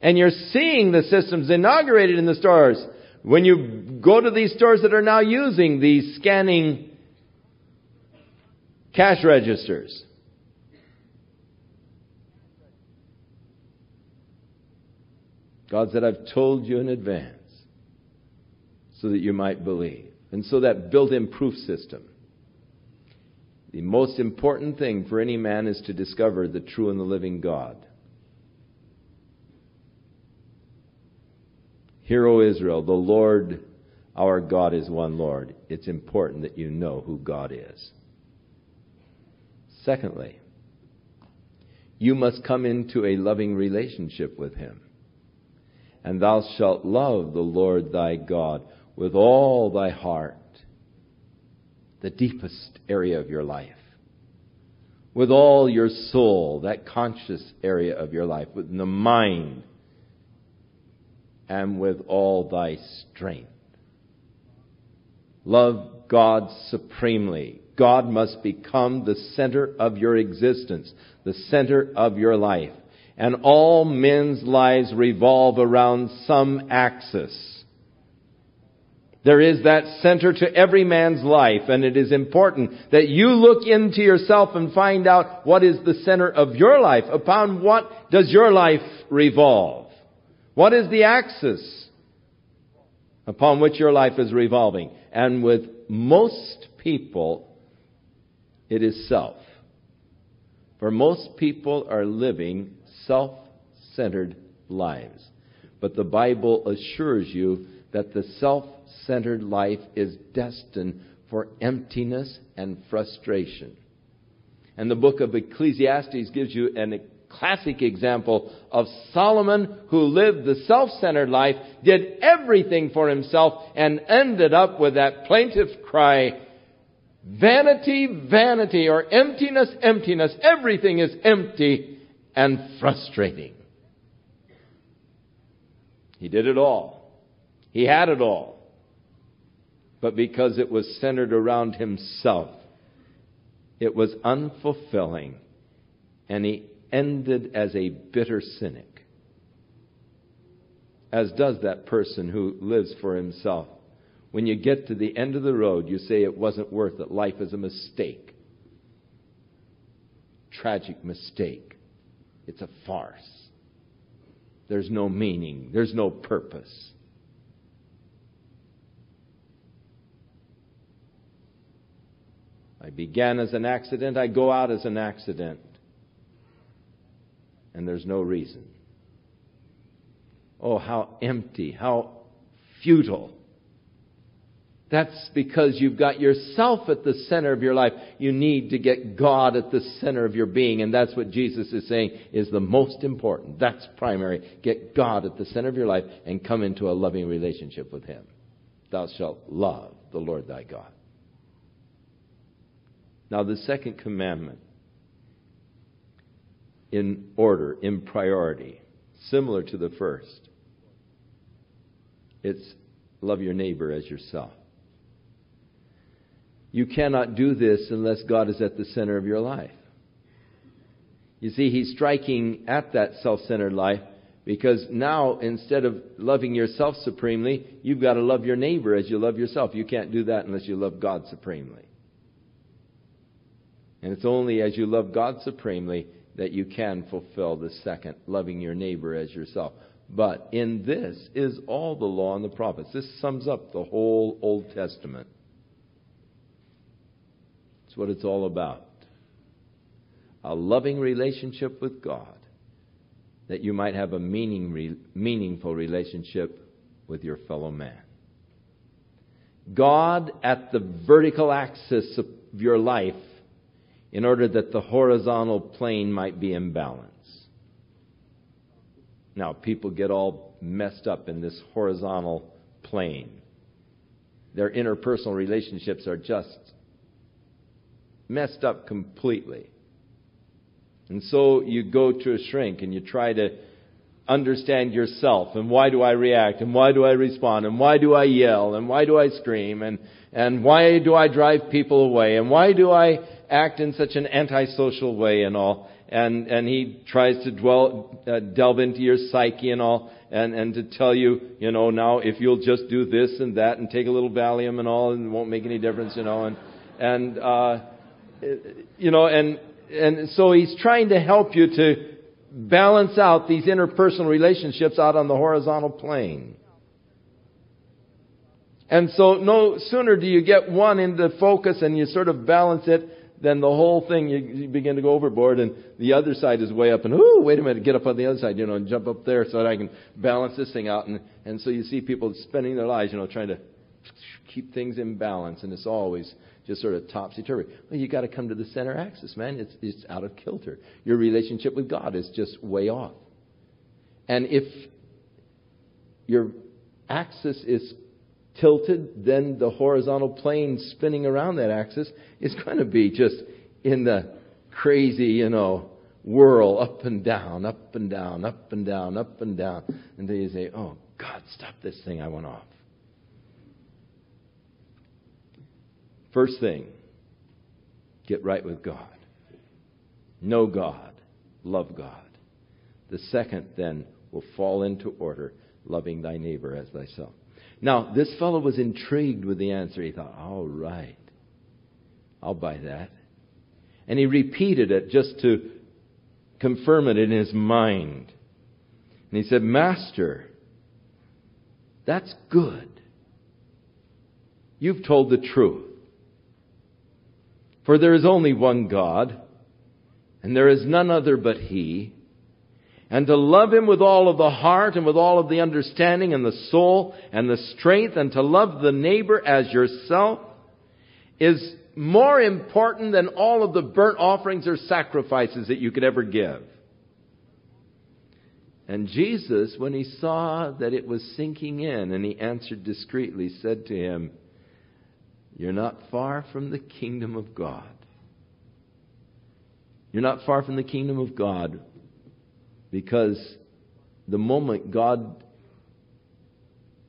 And you're seeing the systems inaugurated in the stores. When you go to these stores that are now using these scanning cash registers. God said, I've told you in advance so that you might believe. And so that built in proof system. The most important thing for any man is to discover the true and the living God. Hear, O Israel, the Lord our God is one Lord. It's important that you know who God is. Secondly, you must come into a loving relationship with Him. And thou shalt love the Lord thy God with all thy heart, the deepest area of your life, with all your soul, that conscious area of your life, with the mind, and with all thy strength. Love God supremely. God must become the center of your existence, the center of your life. And all men's lives revolve around some axis. There is that center to every man's life, and it is important that you look into yourself and find out what is the center of your life. Upon what does your life revolve? What is the axis upon which your life is revolving? And with most people, it is self. For most people are living self-centered lives. But the Bible assures you that the self centered life is destined for emptiness and frustration. And the book of Ecclesiastes gives you a classic example of Solomon who lived the self-centered life, did everything for himself, and ended up with that plaintive cry, vanity, vanity, or emptiness, emptiness, everything is empty and frustrating. He did it all. He had it all but because it was centered around himself. It was unfulfilling, and he ended as a bitter cynic, as does that person who lives for himself. When you get to the end of the road, you say it wasn't worth it. Life is a mistake. Tragic mistake. It's a farce. There's no meaning. There's no purpose. I began as an accident, I go out as an accident. And there's no reason. Oh, how empty, how futile That's because you've got yourself at the center of your life. You need to get God at the center of your being. And that's what Jesus is saying is the most important. That's primary. Get God at the center of your life and come into a loving relationship with Him. Thou shalt love the Lord thy God. Now, the second commandment, in order, in priority, similar to the first, it's love your neighbor as yourself. You cannot do this unless God is at the center of your life. You see, he's striking at that self centered life because now, instead of loving yourself supremely, you've got to love your neighbor as you love yourself. You can't do that unless you love God supremely. And it's only as you love God supremely that you can fulfill the second, loving your neighbor as yourself. But in this is all the law and the prophets. This sums up the whole Old Testament It's what it's all about. A loving relationship with God, that you might have a meaning, re, meaningful relationship with your fellow man. God at the vertical axis of your life in order that the horizontal plane might be in balance. Now, people get all messed up in this horizontal plane. Their interpersonal relationships are just messed up completely. And so you go to a shrink and you try to understand yourself and why do I react and why do I respond and why do I yell and why do I scream and, and why do I drive people away and why do I act in such an antisocial way and all. And, and he tries to dwell, uh, delve into your psyche and all and, and to tell you, you know, now if you'll just do this and that and take a little Valium and all and it won't make any difference, you know, and, and, uh, you know, and, and so he's trying to help you to balance out these interpersonal relationships out on the horizontal plane. And so no sooner do you get one into focus and you sort of balance it, then the whole thing you, you begin to go overboard and the other side is way up and ooh, wait a minute, get up on the other side, you know, and jump up there so that I can balance this thing out and, and so you see people spending their lives, you know, trying to keep things in balance and it's always just sort of topsy turvy. Well, you got to come to the center axis, man. It's, it's out of kilter. Your relationship with God is just way off. And if your axis is tilted, then the horizontal plane spinning around that axis is going to be just in the crazy, you know, whirl up and down, up and down, up and down, up and down. Until you say, oh, God, stop this thing. I went off. First thing, get right with God. Know God. Love God. The second, then, will fall into order, loving thy neighbor as thyself. Now, this fellow was intrigued with the answer. He thought, all right, I'll buy that. And he repeated it just to confirm it in his mind. And he said, Master, that's good. You've told the truth. For there is only one God, and there is none other but He. And to love Him with all of the heart and with all of the understanding and the soul and the strength and to love the neighbor as yourself is more important than all of the burnt offerings or sacrifices that you could ever give. And Jesus, when he saw that it was sinking in and he answered discreetly, said to him, you're not far from the kingdom of God. You're not far from the kingdom of God because the moment God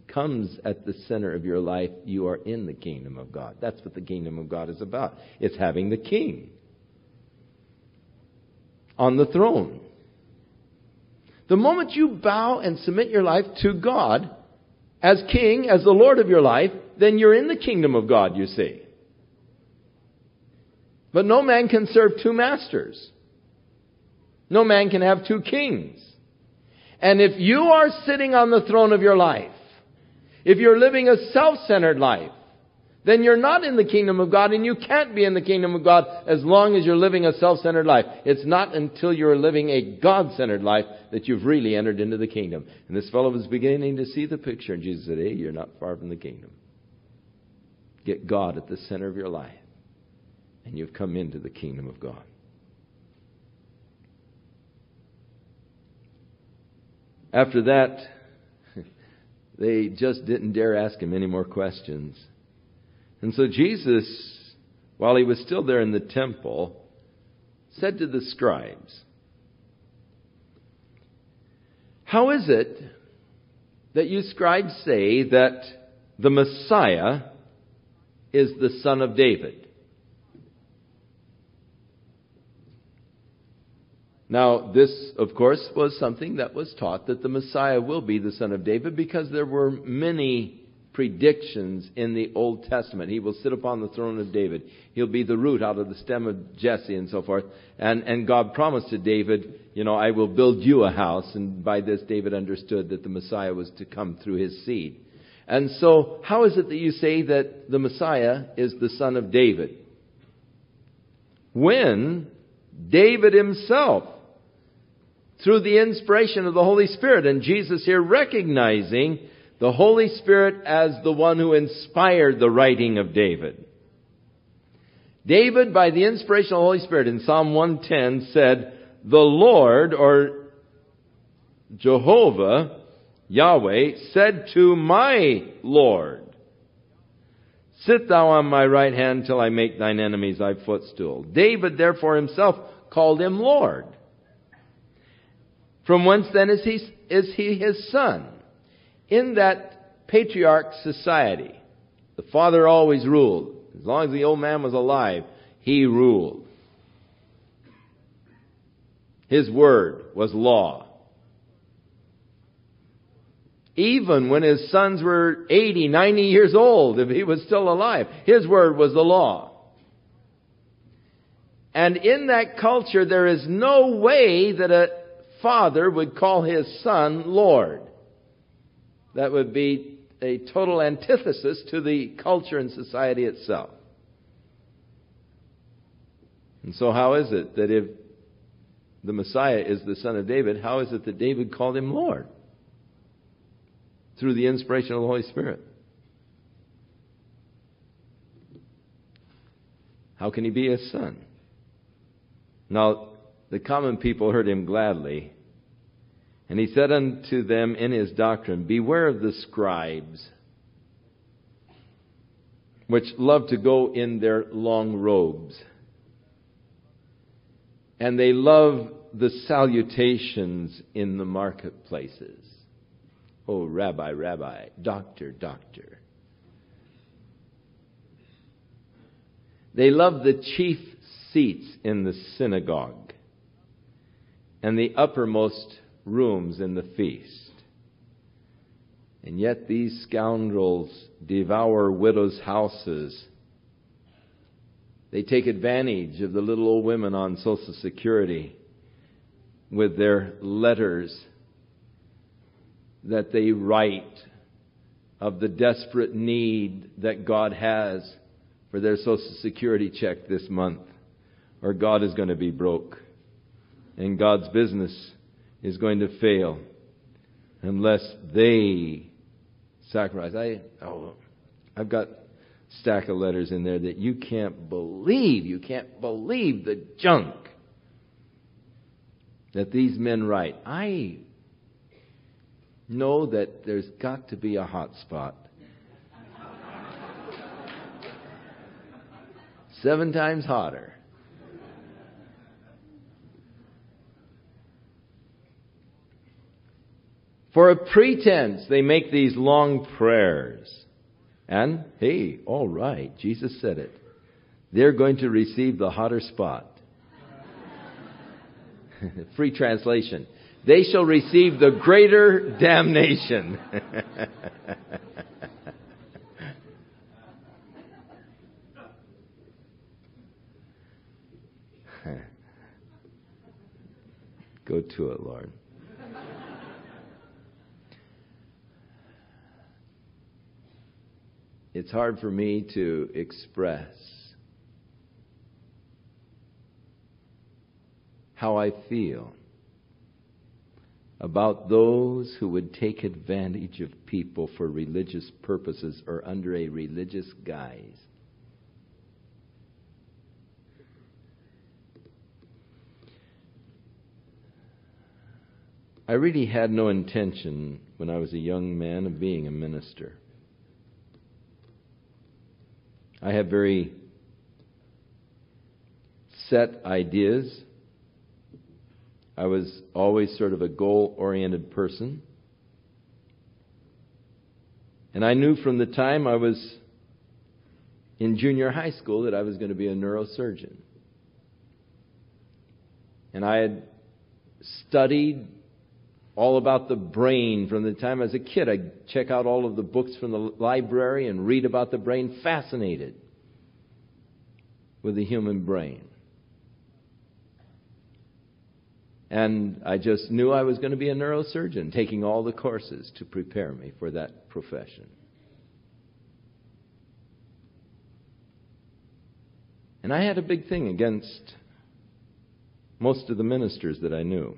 comes at the center of your life, you are in the kingdom of God. That's what the kingdom of God is about. It's having the king on the throne. The moment you bow and submit your life to God as king, as the Lord of your life, then you're in the kingdom of God, you see. But no man can serve two masters. No man can have two kings. And if you are sitting on the throne of your life, if you're living a self-centered life, then you're not in the kingdom of God and you can't be in the kingdom of God as long as you're living a self-centered life. It's not until you're living a God-centered life that you've really entered into the kingdom. And this fellow was beginning to see the picture and Jesus said, hey, you're not far from the kingdom. get God at the center of your life, and you've come into the kingdom of God. After that, [laughs] they just didn't dare ask him any more questions. And so Jesus, while he was still there in the temple, said to the scribes, How is it that you scribes say that the Messiah is the son of David? Now, this, of course, was something that was taught that the Messiah will be the son of David because there were many predictions in the Old Testament. He will sit upon the throne of David. He'll be the root out of the stem of Jesse and so forth. And, and God promised to David, you know, I will build you a house. And by this, David understood that the Messiah was to come through his seed. And so, how is it that you say that the Messiah is the son of David? When David himself through the inspiration of the Holy Spirit. And Jesus here recognizing the Holy Spirit as the one who inspired the writing of David. David, by the inspiration of the Holy Spirit in Psalm 110 said, the Lord or Jehovah, Yahweh, said to my Lord, Sit thou on my right hand till I make thine enemies thy footstool. David therefore himself called him Lord. From whence then is he, is he his son? In that patriarch society, the father always ruled. As long as the old man was alive, he ruled. His word was law. Even when his sons were 80, 90 years old, if he was still alive, his word was the law. And in that culture, there is no way that a father would call his son Lord. That would be a total antithesis to the culture and society itself. And so, how is it that if the Messiah is the son of David, how is it that David called him Lord? Through the inspiration of the Holy Spirit. How can he be his son? Now, the common people heard him gladly. And he said unto them in his doctrine, Beware of the scribes, which love to go in their long robes. And they love the salutations in the marketplaces. Oh, Rabbi, Rabbi, Doctor, Doctor. They love the chief seats in the synagogue and the uppermost rooms in the feast. And yet these scoundrels devour widows' houses. They take advantage of the little old women on Social Security with their letters that they write of the desperate need that God has for their Social Security check this month, or God is going to be broke and God's business is going to fail unless they sacrifice. I oh, I've got a stack of letters in there that you can't believe. You can't believe the junk that these men write. I know that there's got to be a hot spot. Seven times hotter. For a pretense, they make these long prayers. And, hey, all right, Jesus said it. They're going to receive the hotter spot. [laughs] Free translation. They shall receive the greater damnation. [laughs] Go to it, Lord. It's hard for me to express how I feel about those who would take advantage of people for religious purposes or under a religious guise. I really had no intention when I was a young man of being a minister. I have very set ideas. I was always sort of a goal oriented person. And I knew from the time I was in junior high school that I was going to be a neurosurgeon. And I had studied all about the brain from the time I was a kid. I'd check out all of the books from the library and read about the brain, fascinated with the human brain. And I just knew I was going to be a neurosurgeon, taking all the courses to prepare me for that profession. And I had a big thing against most of the ministers that I knew.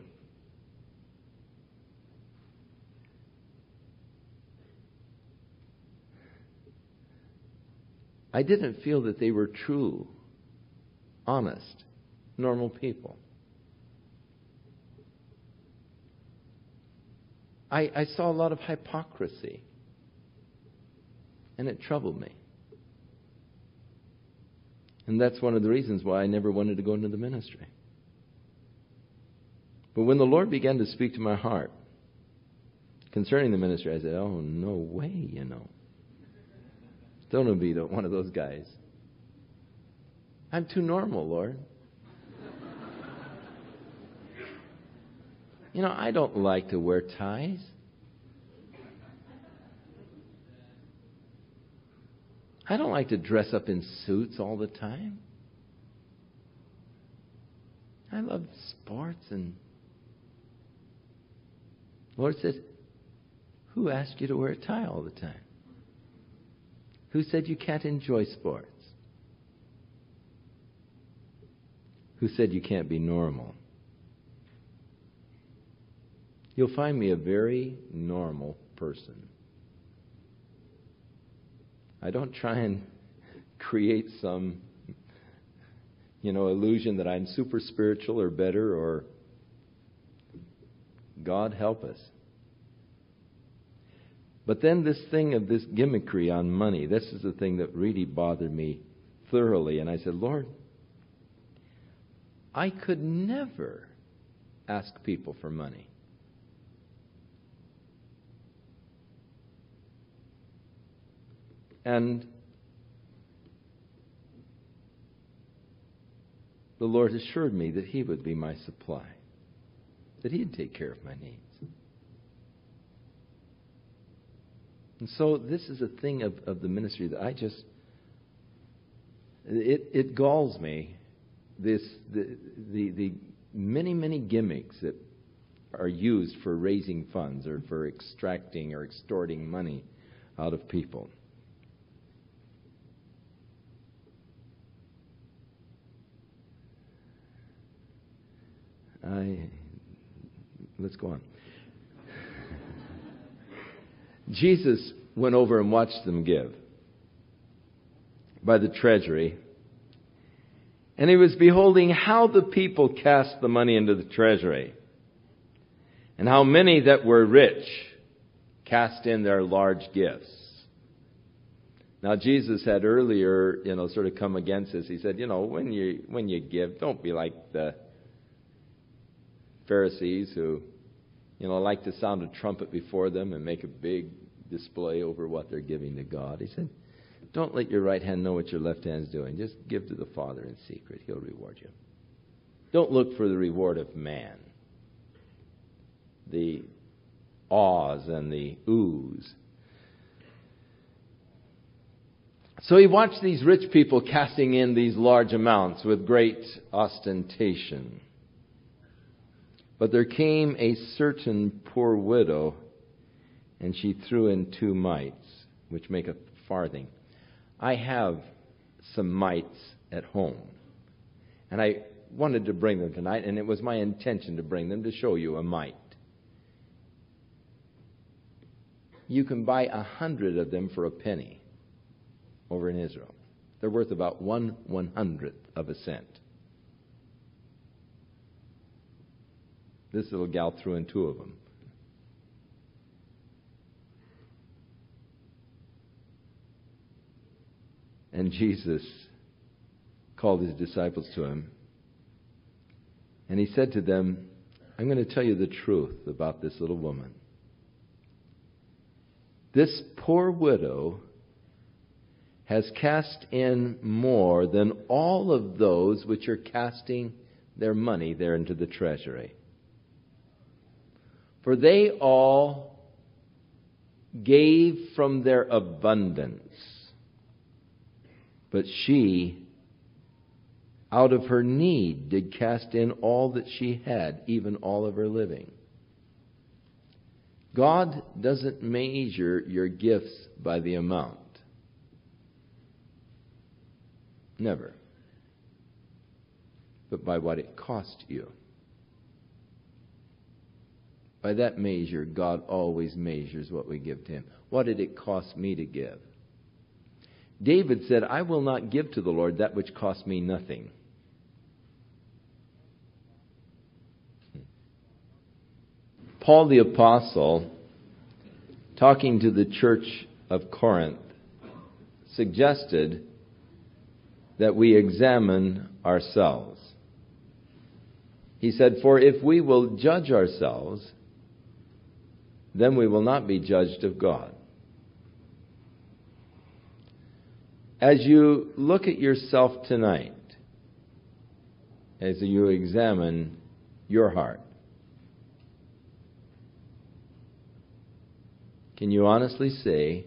I didn't feel that they were true, honest, normal people. I, I saw a lot of hypocrisy, and it troubled me. And that's one of the reasons why I never wanted to go into the ministry. But when the Lord began to speak to my heart concerning the ministry, I said, Oh, no way, you know. Don't be one of those guys. I'm too normal, Lord. You know, I don't like to wear ties. I don't like to dress up in suits all the time. I love sports and Lord says, Who asked you to wear a tie all the time? Who said you can't enjoy sports? Who said you can't be normal? You'll find me a very normal person. I don't try and [laughs] create some, you know, illusion that I'm super spiritual or better or God help us. But then this thing of this gimmickry on money, this is the thing that really bothered me thoroughly. And I said, Lord, I could never ask people for money. And the Lord assured me that He would be my supply, that He'd take care of my needs. And so this is a thing of, of the ministry that I just it it galls me this the, the the many many gimmicks that are used for raising funds or for extracting or extorting money out of people. I let's go on. Jesus went over and watched them give by the treasury. And he was beholding how the people cast the money into the treasury, and how many that were rich cast in their large gifts. Now Jesus had earlier, you know, sort of come against this. He said, you know, when you when you give, don't be like the Pharisees who you know, like to sound a trumpet before them and make a big display over what they're giving to God. He said, Don't let your right hand know what your left hand's doing. Just give to the Father in secret. He'll reward you. Don't look for the reward of man, the ahs and the oohs. So he watched these rich people casting in these large amounts with great ostentation. But there came a certain poor widow, and she threw in two mites, which make a farthing. I have some mites at home, and I wanted to bring them tonight, and it was my intention to bring them to show you a mite. you can buy a hundred of them for a penny over in Israel. They're worth about one one hundredth of a cent. This little gal threw in two of them. And Jesus called his disciples to him. And he said to them, I'm going to tell you the truth about this little woman. This poor widow has cast in more than all of those which are casting their money there into the treasury. For they all gave from their abundance, but she, out of her need, did cast in all that she had, even all of her living. God doesn't measure your gifts by the amount. Never. But by what it cost you. By that measure, God always measures what we give to Him. What did it cost me to give? David said, I will not give to the Lord that which cost me nothing. Paul the Apostle, talking to the church of Corinth, suggested that we examine ourselves. He said, For if we will judge ourselves, then we will not be judged of God. As you look at yourself tonight, as you examine your heart, can you honestly say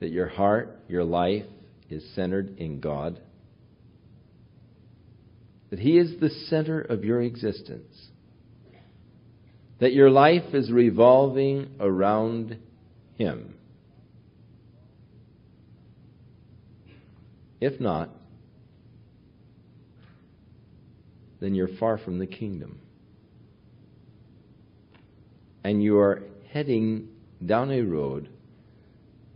that your heart, your life, is centered in God? That He is the center of your existence? That your life is revolving around Him? If not, then you're far from the kingdom. And you are heading down a road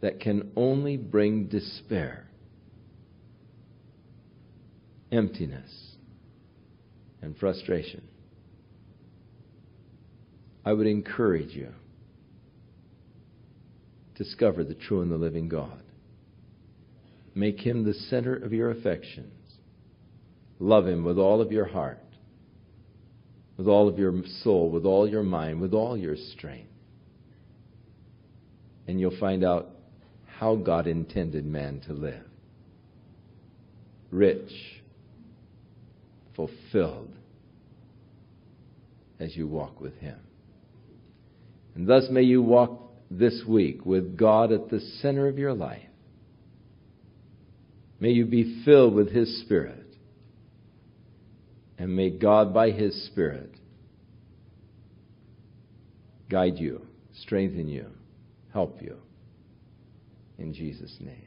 that can only bring despair, emptiness, and frustration. I would encourage you discover the true and the living God. Make him the center of your affections. Love him with all of your heart, with all of your soul, with all your mind, with all your strength. And you'll find out how God intended man to live rich, fulfilled, as you walk with him. And thus may you walk this week with God at the center of your life May you be filled with His Spirit. And may God, by His Spirit, guide you, strengthen you, help you. In Jesus' name.